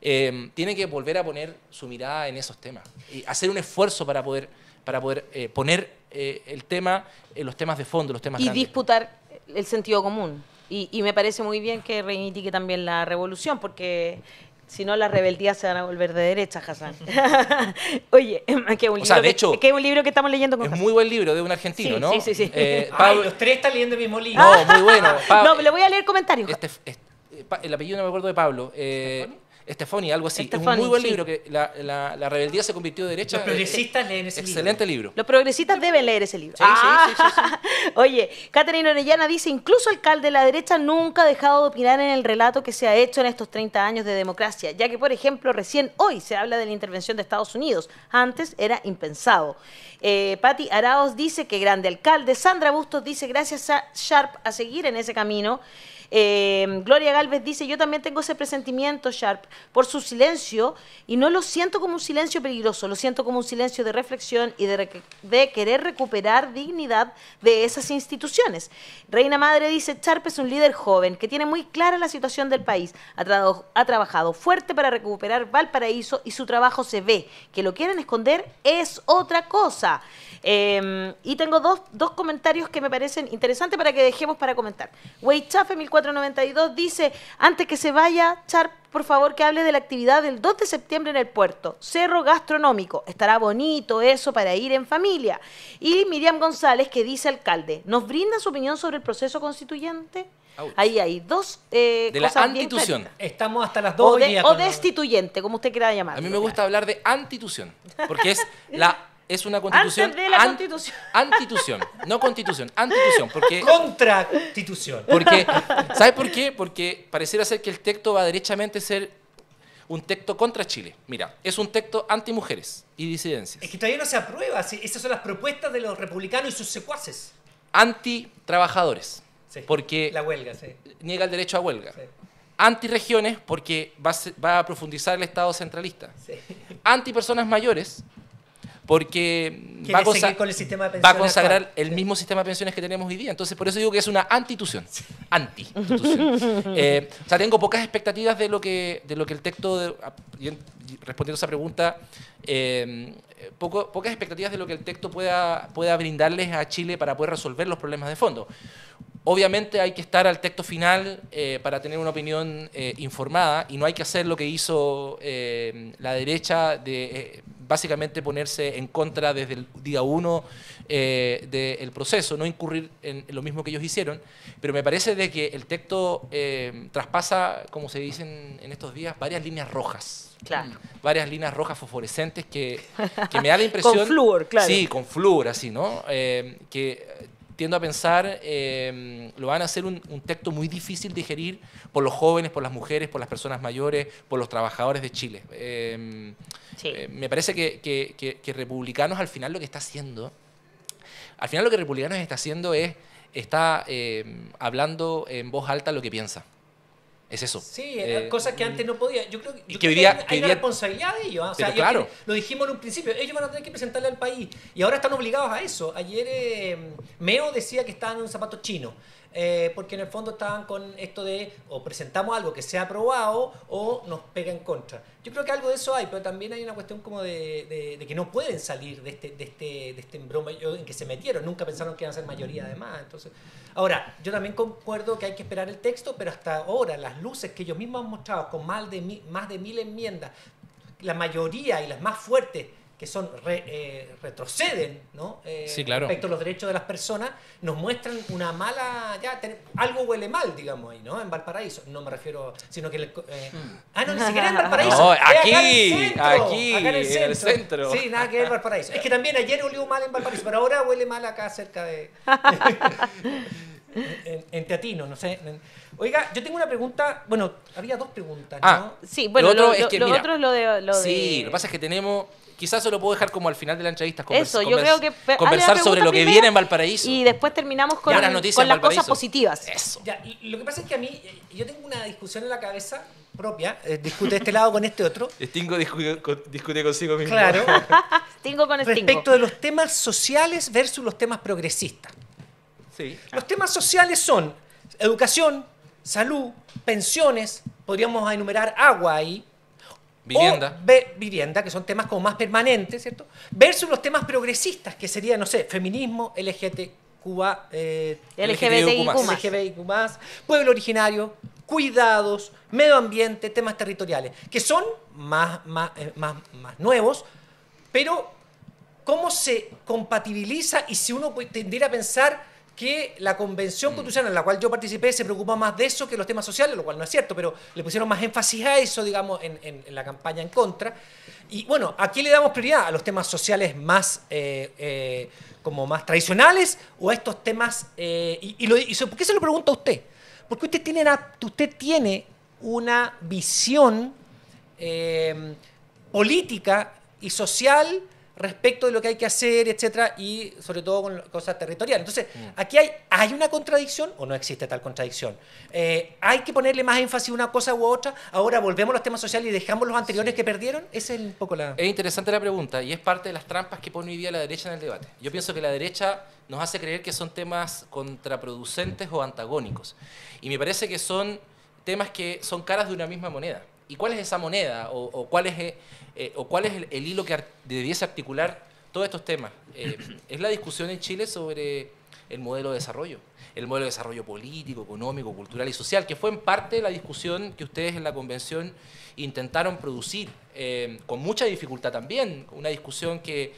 eh, tiene que volver a poner su mirada en esos temas y hacer un esfuerzo para poder, para poder eh, poner eh, el tema, los temas de fondo, los temas y grandes. disputar el sentido común. Y, y me parece muy bien que reivindique también la revolución, porque si no las rebeldías se van a volver de derecha, Hassan. [LAUGHS] Oye, [LAUGHS] que es un libro, O sea, de que- hecho, que es un libro que estamos leyendo con Es Hassan. muy buen libro de un argentino, Sí, ¿no? sí, sí, sí. Eh, Ay, Pablo- los tres están leyendo el mismo libro. no, muy bueno. [LAUGHS] Pa- no, le voy a leer comentarios. este- este- el apellido no me acuerdo de Pablo. eh, Estefoni, algo así. es un muy buen sí. libro que la, la- la rebeldía se convirtió de derecha. Los progresistas leen ese Excelente libro. Los progresistas deben leer ese libro. Sí, sí, sí, sí, [LAUGHS] Oye, Catherine Orellana dice, incluso alcalde de la derecha nunca ha dejado de opinar en el relato que se ha hecho en estos 30 años de democracia, ya que, por ejemplo, recién hoy se habla de la intervención de Estados Unidos. Antes era impensado. Eh, Patti Araos dice que grande alcalde. Sandra Bustos dice, gracias a Sharp a seguir en ese camino. Eh, Gloria Galvez dice, yo también tengo ese presentimiento, Sharp, por su silencio, y no lo siento como un silencio peligroso, lo siento como un silencio de reflexión y de, re- de querer recuperar dignidad de esas instituciones. Reina Madre dice, Sharp es un líder joven que tiene muy clara la situación del país, ha, trabajado fuerte para recuperar Valparaíso y su trabajo se ve. Que lo quieren esconder es otra cosa. Eh, y tengo dos, dos comentarios que me parecen interesantes para que dejemos para comentar. Weichafe 1492 dice, antes que se vaya, Charp, por favor que hable de la actividad del 2 de septiembre en el puerto. Cerro gastronómico. Estará bonito eso para ir en familia. Y Miriam González que dice, alcalde, ¿nos brinda su opinión sobre el proceso constituyente? Ouch. Ahí hay dos eh, De la cosas bien antitución. claritas. Estamos hasta las 2 O, de- o destituyente, como usted quiera llamarlo. A mí me gusta hablar de antitución, porque es la es una constitución Antes de la an- constitución. [LAUGHS] Antitución, no constitución, antitución, porque Contra Constitución. porque ¿sabes por qué? Porque pareciera ser que el texto va derechamente a ser un texto contra Chile. Mira, es un texto anti mujeres y disidencias, Es que todavía no se aprueba. sí, Esas son las propuestas de los republicanos y sus secuaces. anti trabajadores, Sí, porque La huelga, sí. niega el derecho a huelga. sí, Anti regiones porque va a, ser- va a profundizar el Estado centralista. sí. Anti personas mayores porque va a, consa- con el sistema de va a pensiones consagrar actual. el mismo sistema de pensiones que tenemos hoy día. Entonces, por eso digo que es una antitución. Anti-institución. [LAUGHS] Eh, o sea, tengo pocas expectativas de lo que, de lo que el texto, de- a- y en- y respondiendo a esa pregunta, eh, poco- pocas expectativas de lo que el texto pueda, pueda brindarles a Chile para poder resolver los problemas de fondo. Obviamente hay que estar al texto final eh, para tener una opinión eh, informada y no hay que hacer lo que hizo eh, la derecha de básicamente ponerse en contra desde el día uno eh, del proceso, no incurrir en lo mismo que ellos hicieron, pero me parece de que el texto eh, traspasa, como se dicen en estos días, varias líneas rojas Claro. varias líneas rojas fosforescentes que, que me da la [LAUGHS] impresión... Con flúor, claro. Sí, con flúor, así, ¿no? Eh, que tiendo a pensar, eh, lo van a hacer un, un texto muy difícil de digerir por los jóvenes, por las mujeres, por las personas mayores, por los trabajadores de Chile. Eh, Sí. eh, me parece que, que- que- que Republicanos al final lo que está haciendo, al final lo que Republicanos está haciendo es, está eh, hablando en voz alta lo que piensa. Es eso. Sí, Eh, cosas que antes no podía. Yo creo, yo que creo hay, que hay una responsabilidad de ellos. ¿ah? O sea, claro. lo dijimos en un principio, ellos van a tener que presentarle al país. Y ahora están obligados a eso. Ayer eh, Meo decía que estaban en un zapato chino. Eh, porque en el fondo estaban con esto de o presentamos algo que sea aprobado o nos pega en contra. Yo creo que algo de eso hay, pero también hay una cuestión como de, que no pueden salir de este, de este, de este embrollo en que se metieron. Nunca pensaron que iban a ser mayoría además. Entonces, ahora, yo también concuerdo que hay que esperar el texto, pero hasta ahora las luces que ellos mismos han mostrado con más de, más de mil enmiendas, la mayoría y las más fuertes que son re- eh, retroceden ¿no? Eh, Sí, claro. respecto a los derechos de las personas, nos muestran una mala, ya ten- algo huele mal, digamos ahí, ¿no? En Valparaíso, no me refiero, sino que, el eh, ah, no, ni siquiera en Valparaíso, No, es acá en el aquí, centro, aquí, acá en el en el centro. Sí, nada que ver Valparaíso. Es que también ayer olió mal en Valparaíso, pero ahora huele mal acá cerca de... [LAUGHS] en, en Teatino, no sé. En- Oiga, yo tengo una pregunta, bueno, había dos preguntas, ¿no? Ah, Sí, bueno, Lo lo, otro es lo- que, lo mira, otro es lo de... Lo sí, de- lo que pasa es que tenemos, quizás eso lo puedo dejar como al final de la entrevista, convers- Eso, yo convers- creo que... conversar sobre lo que viene en Valparaíso. Y después terminamos con, las cosas positivas. Eso. Ya, y lo que pasa es que a mí, eh, yo tengo una discusión en la cabeza propia, eh, discute de este lado con este otro, [LAUGHS] Stingo discute, con- discute consigo mismo. claro, [LAUGHS] Tengo con Stingo. respecto de los temas sociales versus los temas progresistas. Sí. Los temas sociales son educación, salud, pensiones, podríamos enumerar agua ahí. Vivienda. O ve- vivienda, que son temas como más permanentes, ¿cierto? Versus los temas progresistas, que serían, no sé, feminismo, LGTQA, eh, LGBTIQ+. LGBTIQ+, pueblo originario, cuidados, medio ambiente, temas territoriales, que son más, más, eh, más, más nuevos, pero cómo se compatibiliza y si uno puede- tendiera a pensar que la convención constitucional en la cual yo participé se preocupa más de eso que los temas sociales, lo cual no es cierto, pero le pusieron más énfasis a eso, digamos, en, en- en la campaña en contra. Y bueno, ¿a quién le damos prioridad? ¿A los temas sociales más, eh, eh, como más tradicionales o a estos temas? eh, y, y lo- y ¿Por qué se lo pregunto a usted? Porque usted tiene, una- usted tiene una visión política y social respecto de lo que hay que hacer, etcétera, y sobre todo con cosas territoriales. Entonces, aquí hay, hay una contradicción o no existe tal contradicción. Eh, hay que ponerle más énfasis a una cosa u otra. Ahora volvemos a los temas sociales y dejamos los anteriores que perdieron. Esa es un poco la. Es interesante la pregunta y es parte de las trampas que pone hoy día la derecha en el debate. Yo pienso que la derecha nos hace creer que son temas contraproducentes o antagónicos. Y me parece que son temas que son caras de una misma moneda. ¿Y cuál es esa moneda? ¿O, o cuál es, eh, o cuál es el, hilo que debiese articular todos estos temas? Eh, es la discusión en Chile sobre el modelo de desarrollo. El modelo de desarrollo político, económico, cultural y social, que fue en parte la discusión que ustedes en la convención intentaron producir, eh, con mucha dificultad también, una discusión que,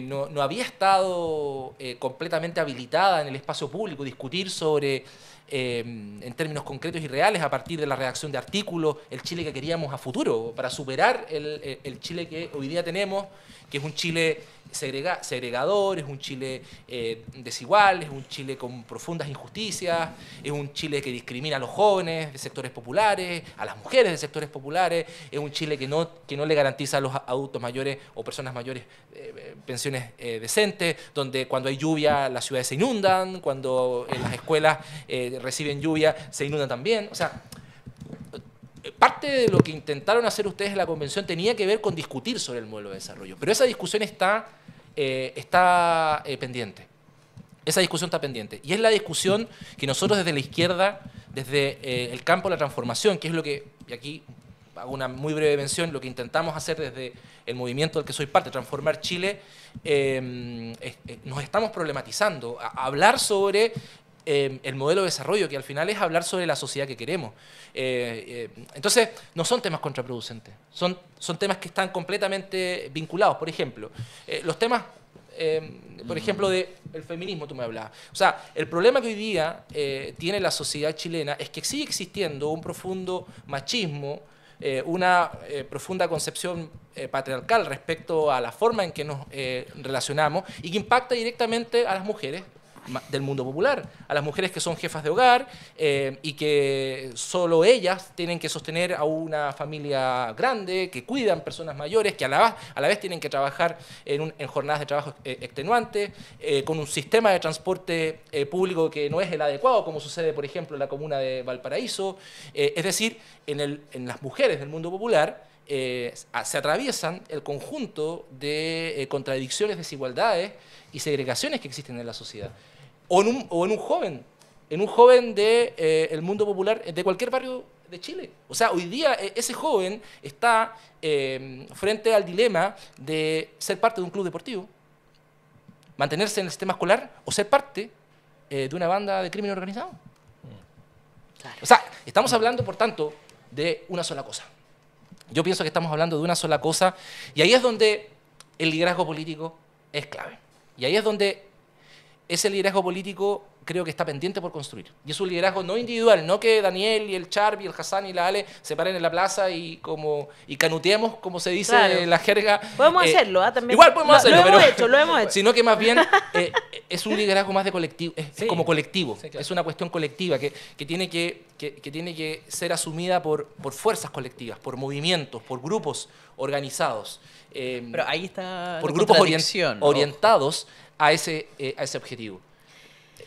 no, había estado completamente habilitada en el espacio público, discutir sobre, eh, en términos concretos y reales, a partir de la redacción de artículos, el Chile que queríamos a futuro, para superar el, el- Chile que hoy día tenemos, que es un Chile segrega- segregador, es un Chile eh, desigual, es un Chile con profundas injusticias, es un Chile que discrimina a los jóvenes de sectores populares, a las mujeres de sectores populares, es un Chile que no, que no le garantiza a los adultos mayores o personas mayores eh, eh, pensiones decentes, donde cuando hay lluvia las ciudades se inundan, cuando en las escuelas reciben lluvia se inundan también. O sea, parte de lo que intentaron hacer ustedes en la convención tenía que ver con discutir sobre el modelo de desarrollo, pero esa discusión está, eh, está eh, pendiente. Esa discusión está pendiente. Y es la discusión que nosotros desde la izquierda, desde eh, el campo de la transformación, que es lo que, y aquí hago una muy breve mención, lo que intentamos hacer desde el movimiento del que soy parte, Transformar Chile, nos estamos problematizando, a hablar sobre eh, el modelo de desarrollo, que al final es hablar sobre la sociedad que queremos. Eh, eh, entonces, no son temas contraproducentes, son, son temas que están completamente vinculados. Por ejemplo, eh, los temas, eh, por ejemplo, del feminismo, tú me hablabas. O sea, el problema que hoy día tiene la sociedad chilena es que sigue existiendo un profundo machismo, una profunda concepción eh, patriarcal respecto a la forma en que nos relacionamos y que impacta directamente a las mujeres del mundo popular, a las mujeres que son jefas de hogar eh, y que solo ellas tienen que sostener a una familia grande, que cuidan personas mayores, que a la, a la vez tienen que trabajar en, un- en jornadas de trabajo eh, extenuantes, eh, con un sistema de transporte público que no es el adecuado, como sucede, por ejemplo, en la comuna de Valparaíso. Es decir, en, el- en las mujeres del mundo popular se atraviesan el conjunto de contradicciones, desigualdades y segregaciones que existen en la sociedad. O en un, o en un joven, en un joven del de, eh, el mundo popular de cualquier barrio de Chile. O sea, hoy día eh, ese joven está eh, frente al dilema de ser parte de un club deportivo, mantenerse en el sistema escolar o ser parte eh, de una banda de crimen organizado. O sea, estamos hablando, por tanto, de una sola cosa. Yo pienso que estamos hablando de una sola cosa y ahí es donde el liderazgo político es clave. Y ahí es donde ese liderazgo político creo que está pendiente por construir. Y es un liderazgo no individual, no que Daniel y el Charby, el Hassan y la Ale se paren en la plaza y como y canuteemos, como se dice Claro. en la jerga. Podemos eh, hacerlo, ¿ah? También. Igual podemos Lo- hacerlo, lo pero hemos hecho, lo hemos hecho. sino que más bien eh, [LAUGHS] es un liderazgo más de colectivo, es, es Sí. como colectivo, Sí, claro. es una cuestión colectiva que, que tiene que, que, que tiene que ser asumida por, por fuerzas colectivas, por movimientos, por grupos organizados. eh, Pero ahí está por la grupos orientados a ese, eh, a ese objetivo.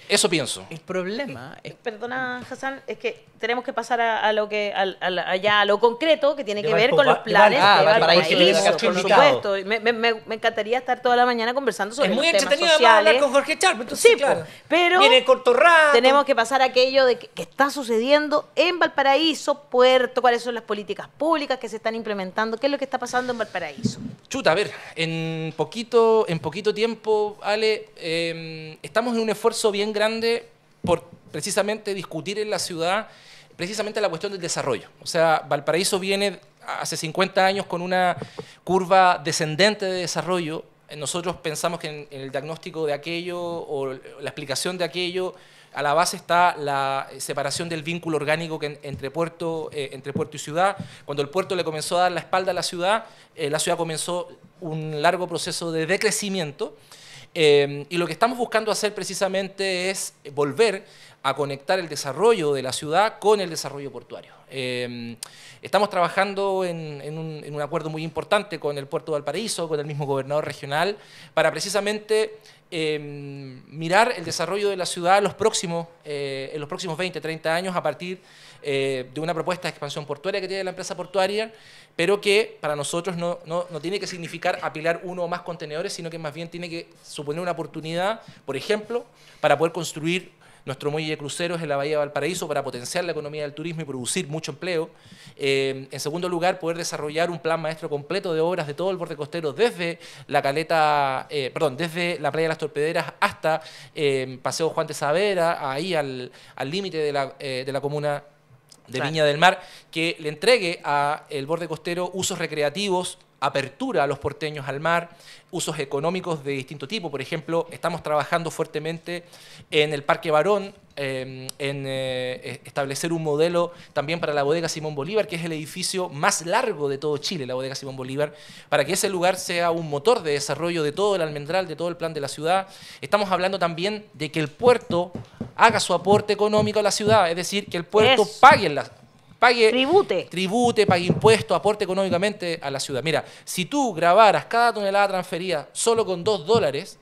Eso pienso. El problema es Perdona, Hassan, es que tenemos que pasar a, a lo que al- a allá a lo concreto que tiene que ver con los planes de Ah, Valparaíso, por invitado. supuesto. Me, me- me- encantaría estar toda la mañana conversando sobre es muy los temas hablar con Jorge Charp. Entonces, Sí, claro, pero Viene corto rato. Tenemos que pasar a aquello de que, que está sucediendo en Valparaíso, Puerto, cuáles son las políticas públicas que se están implementando, qué es lo que está pasando en Valparaíso. Chuta, a ver, en poquito, en poquito tiempo, Ale, eh, estamos en un esfuerzo bien grande por precisamente discutir en la ciudad precisamente la cuestión del desarrollo. O sea, Valparaíso viene hace 50 años con una curva descendente de desarrollo nosotros pensamos que en, el diagnóstico de aquello o la explicación de aquello a la base está la separación del vínculo orgánico que en- entre, puerto, eh, entre puerto y ciudad. Cuando el puerto le comenzó a dar la espalda a la ciudad, eh, la ciudad comenzó un largo proceso de decrecimiento. Eh, y lo que estamos buscando hacer precisamente es volver a conectar el desarrollo de la ciudad con el desarrollo portuario. Eh, estamos trabajando en, un, acuerdo muy importante con el puerto de Valparaíso, con el mismo gobernador regional, para precisamente eh, mirar el desarrollo de la ciudad en los próximos, eh, en los próximos 20, 30 años a partir eh, de una propuesta de expansión portuaria que tiene la empresa portuaria, pero que para nosotros no, no, no tiene que significar apilar uno o más contenedores, sino que más bien tiene que suponer una oportunidad, por ejemplo, para poder construir nuestro muelle de cruceros en la Bahía de Valparaíso para potenciar la economía del turismo y producir mucho empleo. Eh, en segundo lugar, poder desarrollar un plan maestro completo de obras de todo el borde costero, desde la caleta, eh, perdón, desde la playa de las Torpederas hasta Paseo Juan de Savera, ahí al límite de, la, de la comuna de. Viña del Mar, que le entregue a el borde costero usos recreativos, apertura a los porteños al mar, usos económicos de distinto tipo. Por ejemplo, estamos trabajando fuertemente en el Parque Barón, eh, en eh, establecer un modelo también para la bodega Simón Bolívar, que es el edificio más largo de todo Chile, la bodega Simón Bolívar, para que ese lugar sea un motor de desarrollo de todo el almendral, de todo el plan de la ciudad. Estamos hablando también de que el puerto haga su aporte económico a la ciudad, es decir, que el puerto Eso. pague en la pague Tribute. tribute, pague impuestos, aporte económicamente a la ciudad. Mira, si tú grabaras cada tonelada transferida solo con dos dólares,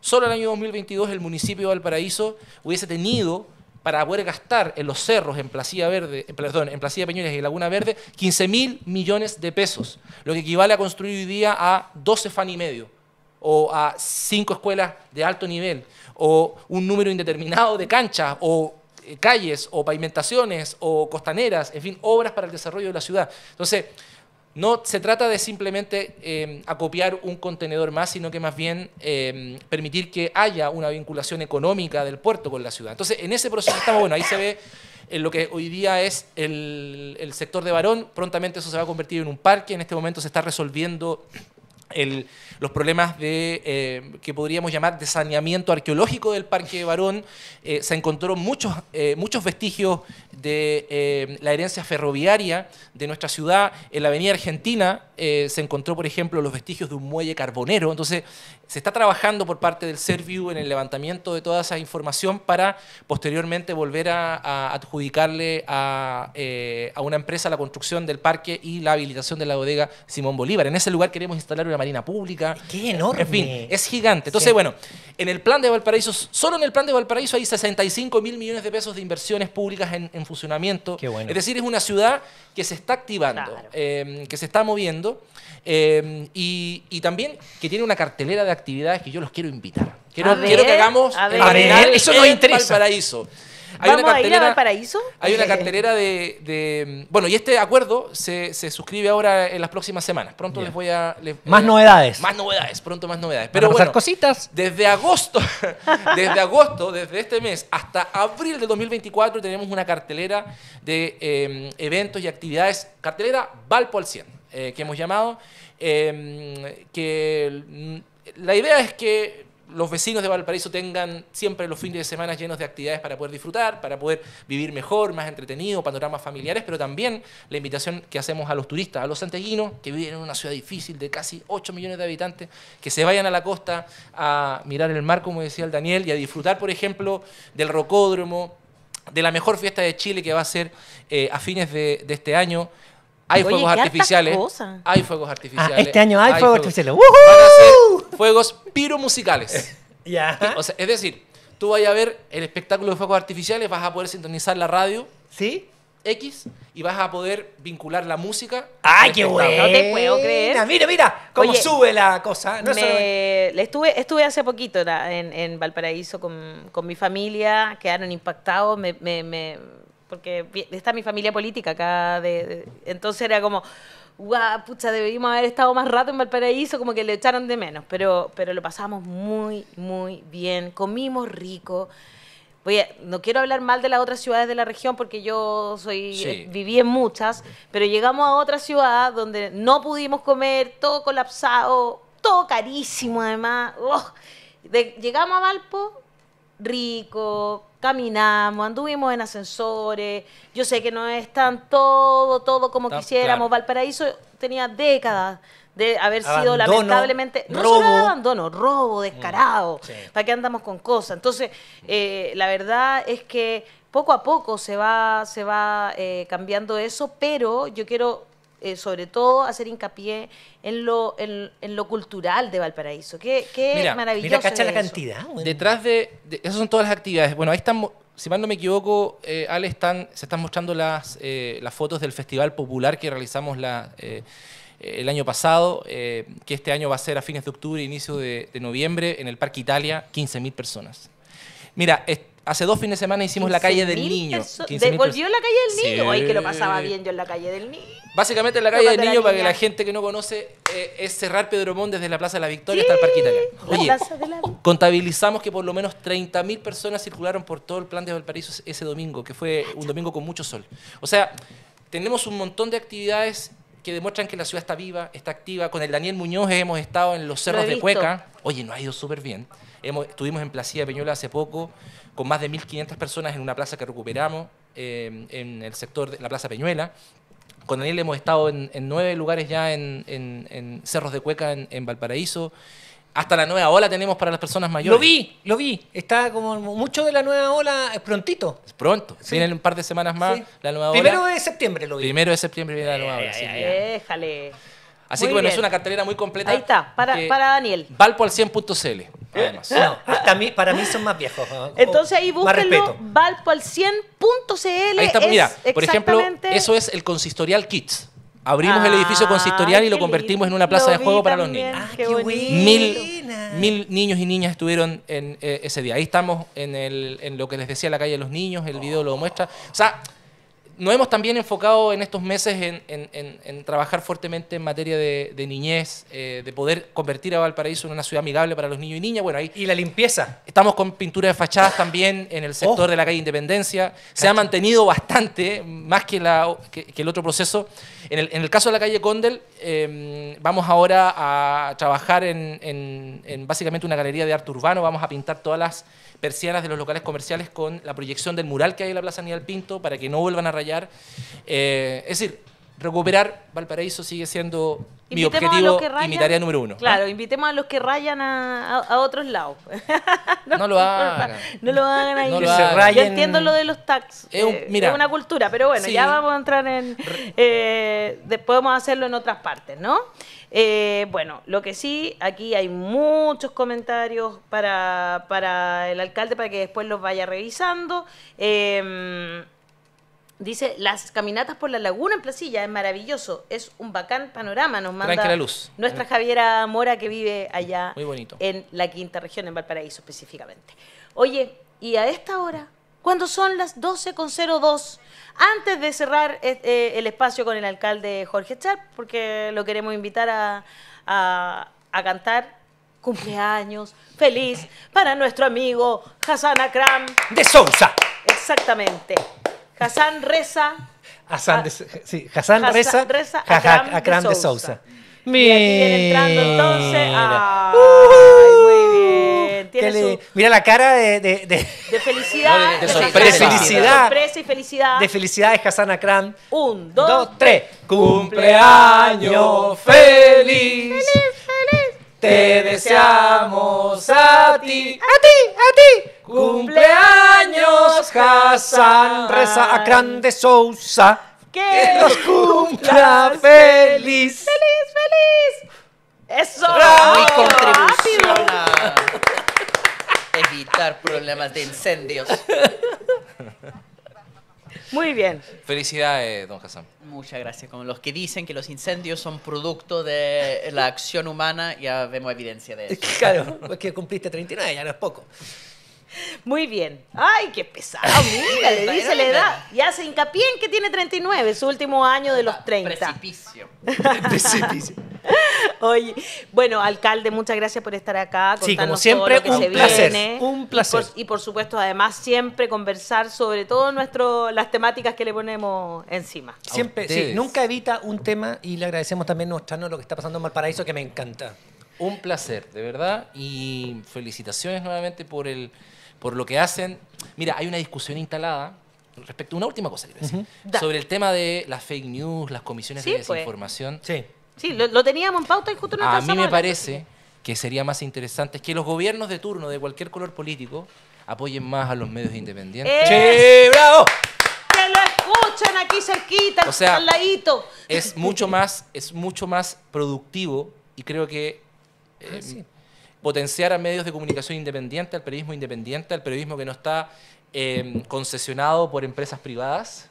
solo en el año 2022 el municipio de Valparaíso hubiese tenido para poder gastar en los cerros, en Placilla Verde, perdón, en Placilla Peñones y Laguna Verde, 15 mil millones de pesos, lo que equivale a construir hoy día a 12 fan y medio, o a 5 escuelas de alto nivel, o un número indeterminado de canchas, o calles, o pavimentaciones, o costaneras, en fin, obras para el desarrollo de la ciudad. Entonces, no se trata de simplemente eh, acopiar un contenedor más, sino que más bien eh, permitir que haya una vinculación económica del puerto con la ciudad. Entonces, en ese proceso estamos, bueno, ahí se ve en lo que hoy día es el, el sector de Varón, prontamente eso se va a convertir en un parque, en este momento se está resolviendo los problemas de eh, que podríamos llamar de saneamiento arqueológico del Parque de Barón. Eh, se encontró muchos, eh, muchos vestigios de la herencia ferroviaria de nuestra ciudad. En la Avenida Argentina se encontró, por ejemplo, los vestigios de un muelle carbonero. Entonces, se está trabajando por parte del Serviu en el levantamiento de toda esa información para posteriormente volver a, a adjudicarle a, eh, a una empresa la construcción del parque y la habilitación de la bodega Simón Bolívar. En ese lugar queremos instalar una marina pública. ¡Qué enorme! En fin, es gigante. Entonces, Sí. bueno, en el plan de Valparaíso, solo en el plan de Valparaíso hay 65 mil millones de pesos de inversiones públicas en, en funcionamiento. Qué bueno. Es decir, es una ciudad que se está activando, Claro. eh, que se está moviendo eh, y, y también que tiene una cartelera de actividades que yo los quiero invitar. Quiero, A ver, quiero que hagamos a ver. Eso nos interesa. Valparaíso. ¿Vamos a ir a Valparaíso? Hay una cartelera de, de- Bueno, y este acuerdo se, se suscribe ahora en las próximas semanas. Pronto les voy a... les- Más eh, novedades. Más novedades, pronto más novedades. Pero bueno, cositas. desde agosto, [LAUGHS] desde agosto, desde este mes hasta abril del 2024 tenemos una cartelera de eh, eventos y actividades, cartelera Valpo al 100, eh, que hemos llamado, eh, que la idea es que los vecinos de Valparaíso tengan siempre los fines de semana llenos de actividades para poder disfrutar, para poder vivir mejor, más entretenido, panoramas familiares, pero también la invitación que hacemos a los turistas, a los santeguinos que viven en una ciudad difícil de casi 8 millones de habitantes, que se vayan a la costa a mirar el mar, como decía el Daniel, y a disfrutar, por ejemplo, del rocódromo, de la mejor fiesta de Chile que va a ser eh, a fines de, de este año. Hay Oye, fuegos artificiales. cosas. Hay fuegos artificiales. Ah, este año hay fuegos artificiales. Van a ser fuegos piromusicales. [LAUGHS] Ya. O sea, es decir, tú vas a ver el espectáculo de fuegos artificiales, vas a poder sintonizar la radio ¿Sí? X y vas a poder vincular la música. ¡Ay, qué bueno! No te puedo creer. Mira, mira, cómo Oye, sube la cosa. No Me- solamente- le estuve, estuve hace poquito en, en Valparaíso con, con mi familia, quedaron impactados, me, me- me- porque está mi familia política acá, de, de- entonces era como, guau, pucha, debimos haber estado más rato en Valparaíso, como que le echaron de menos, pero, pero lo pasamos muy, muy bien, comimos rico. Voy a- no quiero hablar mal de las otras ciudades de la región porque yo soy Sí. eh, viví en muchas, pero llegamos a otra ciudad donde no pudimos comer, todo colapsado, todo carísimo además. Oh, de- llegamos a Valpo, rico, caminamos, anduvimos en ascensores. Yo sé que no es tan todo, todo como quisiéramos. claro. Valparaíso tenía décadas de haber sido lamentablemente no robo. solo de abandono, robo descarado. sí. ¿Para qué andamos con cosas? Entonces, eh, la verdad es que poco a poco se va, se va eh, cambiando eso, pero yo quiero eh, sobre todo hacer hincapié en lo, en, en lo cultural de Valparaíso. Qué, qué Mira, maravilloso. Mira, cacha es la eso. cantidad. Detrás de, de- Esas son todas las actividades. Bueno, ahí están, si mal no me equivoco, eh, Ale, están, se están mostrando las, eh, las fotos del Festival Popular que realizamos la, eh, el año pasado, eh, que este año va a ser a fines de octubre, inicio de, de noviembre, en el Parque Italia, 15.000 personas. Mira, es- hace dos fines de semana hicimos la calle del 15.000 niño. perso- 15.000 ¿De- ¿Volvió perso- la calle del niño? Ay, que lo pasaba bien yo en la calle del niño. Básicamente la Yo calle del niño, para que la gente que no conoce, eh, es cerrar Pedro Montt desde la Plaza de la Victoria hasta el Parque Italia. La Oye, la- contabilizamos que por lo menos 30.000 personas circularon por todo el plan de Valparaíso ese- domingo, que fue un domingo con mucho sol. O sea, tenemos un montón de actividades que demuestran que la ciudad está viva, está activa. Con el Daniel Muñoz hemos estado en los cerros de. Cueca. Oye, nos ha ido súper bien. Hemos, estuvimos en Placilla Peñuela hace poco, con más de 1.500 personas en una plaza que recuperamos, eh, en el sector de la Plaza Peñuela. Con Daniel hemos estado en, en nueve lugares ya en, en- en Cerros de Cueca, en, en Valparaíso. Hasta la nueva ola tenemos para las personas mayores. Lo vi, lo vi. Está como mucho de la nueva ola eh, prontito. Pronto. Sí. Vienen un par de semanas más Sí. la nueva Primero ola. de septiembre lo vi. Primero de septiembre viene la nueva ola. Ay, que- ay, Déjale. Así Muy que bueno, bien. es una cartelera muy completa. Ahí está, para, para Daniel. Valpo al 100.cl, además. No, hasta mí, para mí son más viejos. ¿no? Entonces ahí búsquenlo, valpo al 100.cl. Ahí está, es mira, por ejemplo, eso es el consistorial Kids. Abrimos el Ah, edificio consistorial y lo convertimos en una plaza de juego para los niños. Ah, qué. Mil, mil niños y niñas estuvieron en eh, ese día. Ahí estamos en, el, en lo que les decía la calle de los niños, el video lo muestra. O sea, nos hemos también enfocado en estos meses en, en- en- en trabajar fuertemente en materia de, de niñez, eh, de poder convertir a Valparaíso en una ciudad amigable para los niños y niñas. Bueno, ahí Y la limpieza. Estamos con pintura de fachadas también en el sector Oh. de la calle Independencia. Se ha mantenido bastante, más que, la, que, que el otro proceso. En el, caso de la calle Condel, eh, vamos ahora a trabajar en básicamente una galería de arte urbano. Vamos a pintar todas las persianas de los locales comerciales con la proyección del mural que hay en la Plaza Aníbal Pinto para que no vuelvan a rayar. Eh, es decir, recuperar Valparaíso sigue siendo mi Invitemos a objetivo que y mi rayan- tarea número uno. Claro, invitemos a los que rayan a, a- a otros lados. [LAUGHS] No lo [LAUGHS] hagan. No lo hagan ahí. No Que lo se hagan. rayen. Yo entiendo lo de los tags. Es un- eh, mira. es una cultura, pero bueno, Sí. ya vamos a entrar en. Eh, de- podemos hacerlo en otras partes, ¿no? Eh, bueno, lo que sí, aquí hay muchos comentarios para, para el alcalde para que después los vaya revisando. Eh, Dice, las caminatas por la laguna en Placilla es maravilloso, es un bacán panorama, nos manda Tranquila luz. nuestra Javiera Mora que vive allá Muy bonito. en la quinta región, en Valparaíso específicamente. Oye, y a esta hora, cuando son las 12.02, antes de cerrar eh, eh, el espacio con el alcalde Jorge Char, porque lo queremos invitar a, a- a cantar cumpleaños feliz para nuestro amigo Hassan Akram. De Sousa. Exactamente. Hassan reza. Hassan, de, sí, Hassan Hassan Reza, Reza, Jaja- Akram de Akram de Sousa. Sousa. Y aquí entrando entonces. Mira. Ay, muy bien. Tiene su, Mira la cara de, de, de, de felicidad. No, de- sorpresa. de Felicidad. sorpresa y felicidad. de felicidad de Hassan Akram. Un, dos, Dos, tres. Cumpleaños feliz. Te deseamos a ti. A ti, a ti. Cumpleaños, Hassan Reza Akram de Sousa. Que los cumpla feliz. ¡Feliz, feliz! ¡Eso! ¡Bravo! Mi contribución a evitar problemas de incendios. [LAUGHS] Muy bien. Felicidades, don Hassan. Muchas gracias. Como los que dicen que los incendios son producto de la acción humana, ya vemos evidencia de eso. [LAUGHS] Claro, es que cumpliste 39, ya no es poco. Muy bien. Ay, qué pesado. [LAUGHS] Mira, le dice la edad. Y hace hincapié en que tiene 39, su último año de los 30. [LAUGHS] Precipicio. Oye, bueno, alcalde, muchas gracias por estar acá. Sí, como contarnos siempre, todo lo que un se placer, viene. un placer. Y por, y por supuesto, además, siempre conversar sobre nuestro, las temáticas que le ponemos encima. Siempre, sí, nunca evita un tema y le agradecemos también a Nostrano lo que está pasando en Valparaíso, que me encanta. Un placer, de verdad. Y felicitaciones nuevamente por, el, por lo que hacen. Mira, hay una discusión instalada respecto a una última cosa, quiero decir, Da. sobre el tema de las fake news, las comisiones Sí, de pues. desinformación. Sí. Sí, lo, lo teníamos en pauta y justo no A mí me parece que sería más interesante que los gobiernos de turno de cualquier color político apoyen más a los medios independientes. Eh, ¡Sí, bravo! Que lo escuchan aquí cerquita, O sea, al ladito. es mucho más es mucho más productivo y creo que eh, Ah, sí. Potenciar a medios de comunicación independiente, al periodismo independiente, al periodismo que no está eh, concesionado por empresas privadas,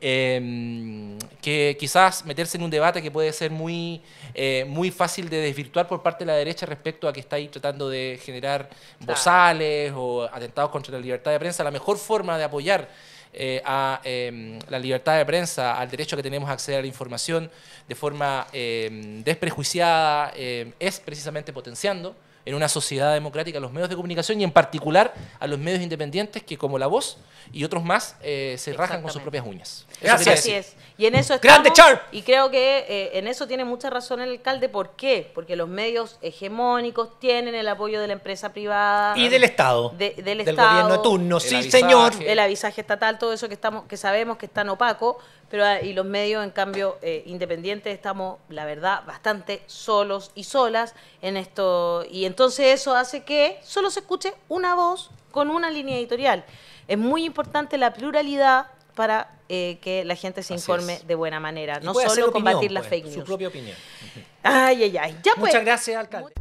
eh, que quizás meterse en un debate que puede ser muy, eh, muy fácil de desvirtuar por parte de la derecha respecto a que está ahí tratando de generar bozales o atentados contra la libertad de prensa. La mejor forma de apoyar eh, a eh, la libertad de prensa, al derecho que tenemos a acceder a la información de forma eh, desprejuiciada, es precisamente potenciando en una sociedad democrática los medios de comunicación y en particular a los medios independientes que como La Voz y otros más eh, se rajan con sus propias uñas. Gracias. Así es. Y en eso ¡Grande, estamos, Sharp! Y creo que eh, en eso tiene mucha razón el alcalde. ¿Por qué? Porque los medios hegemónicos tienen el apoyo de la empresa privada. Y del Estado. de- del, del Estado, gobierno de turno. El Sí, avisaje. señor. el avisaje estatal, todo eso que estamos, que sabemos que es tan opaco, pero ah, y los medios, en cambio, eh, independientes, estamos, la verdad, bastante solos y solas en esto. Y entonces eso hace que solo se escuche una voz con una línea editorial. Es muy importante la pluralidad para eh, que la gente se informe de buena manera, no solo opinión, combatir las pues, fake Su news. propia opinión. Ay, ay, ay. Ya pues. Muchas gracias, alcalde.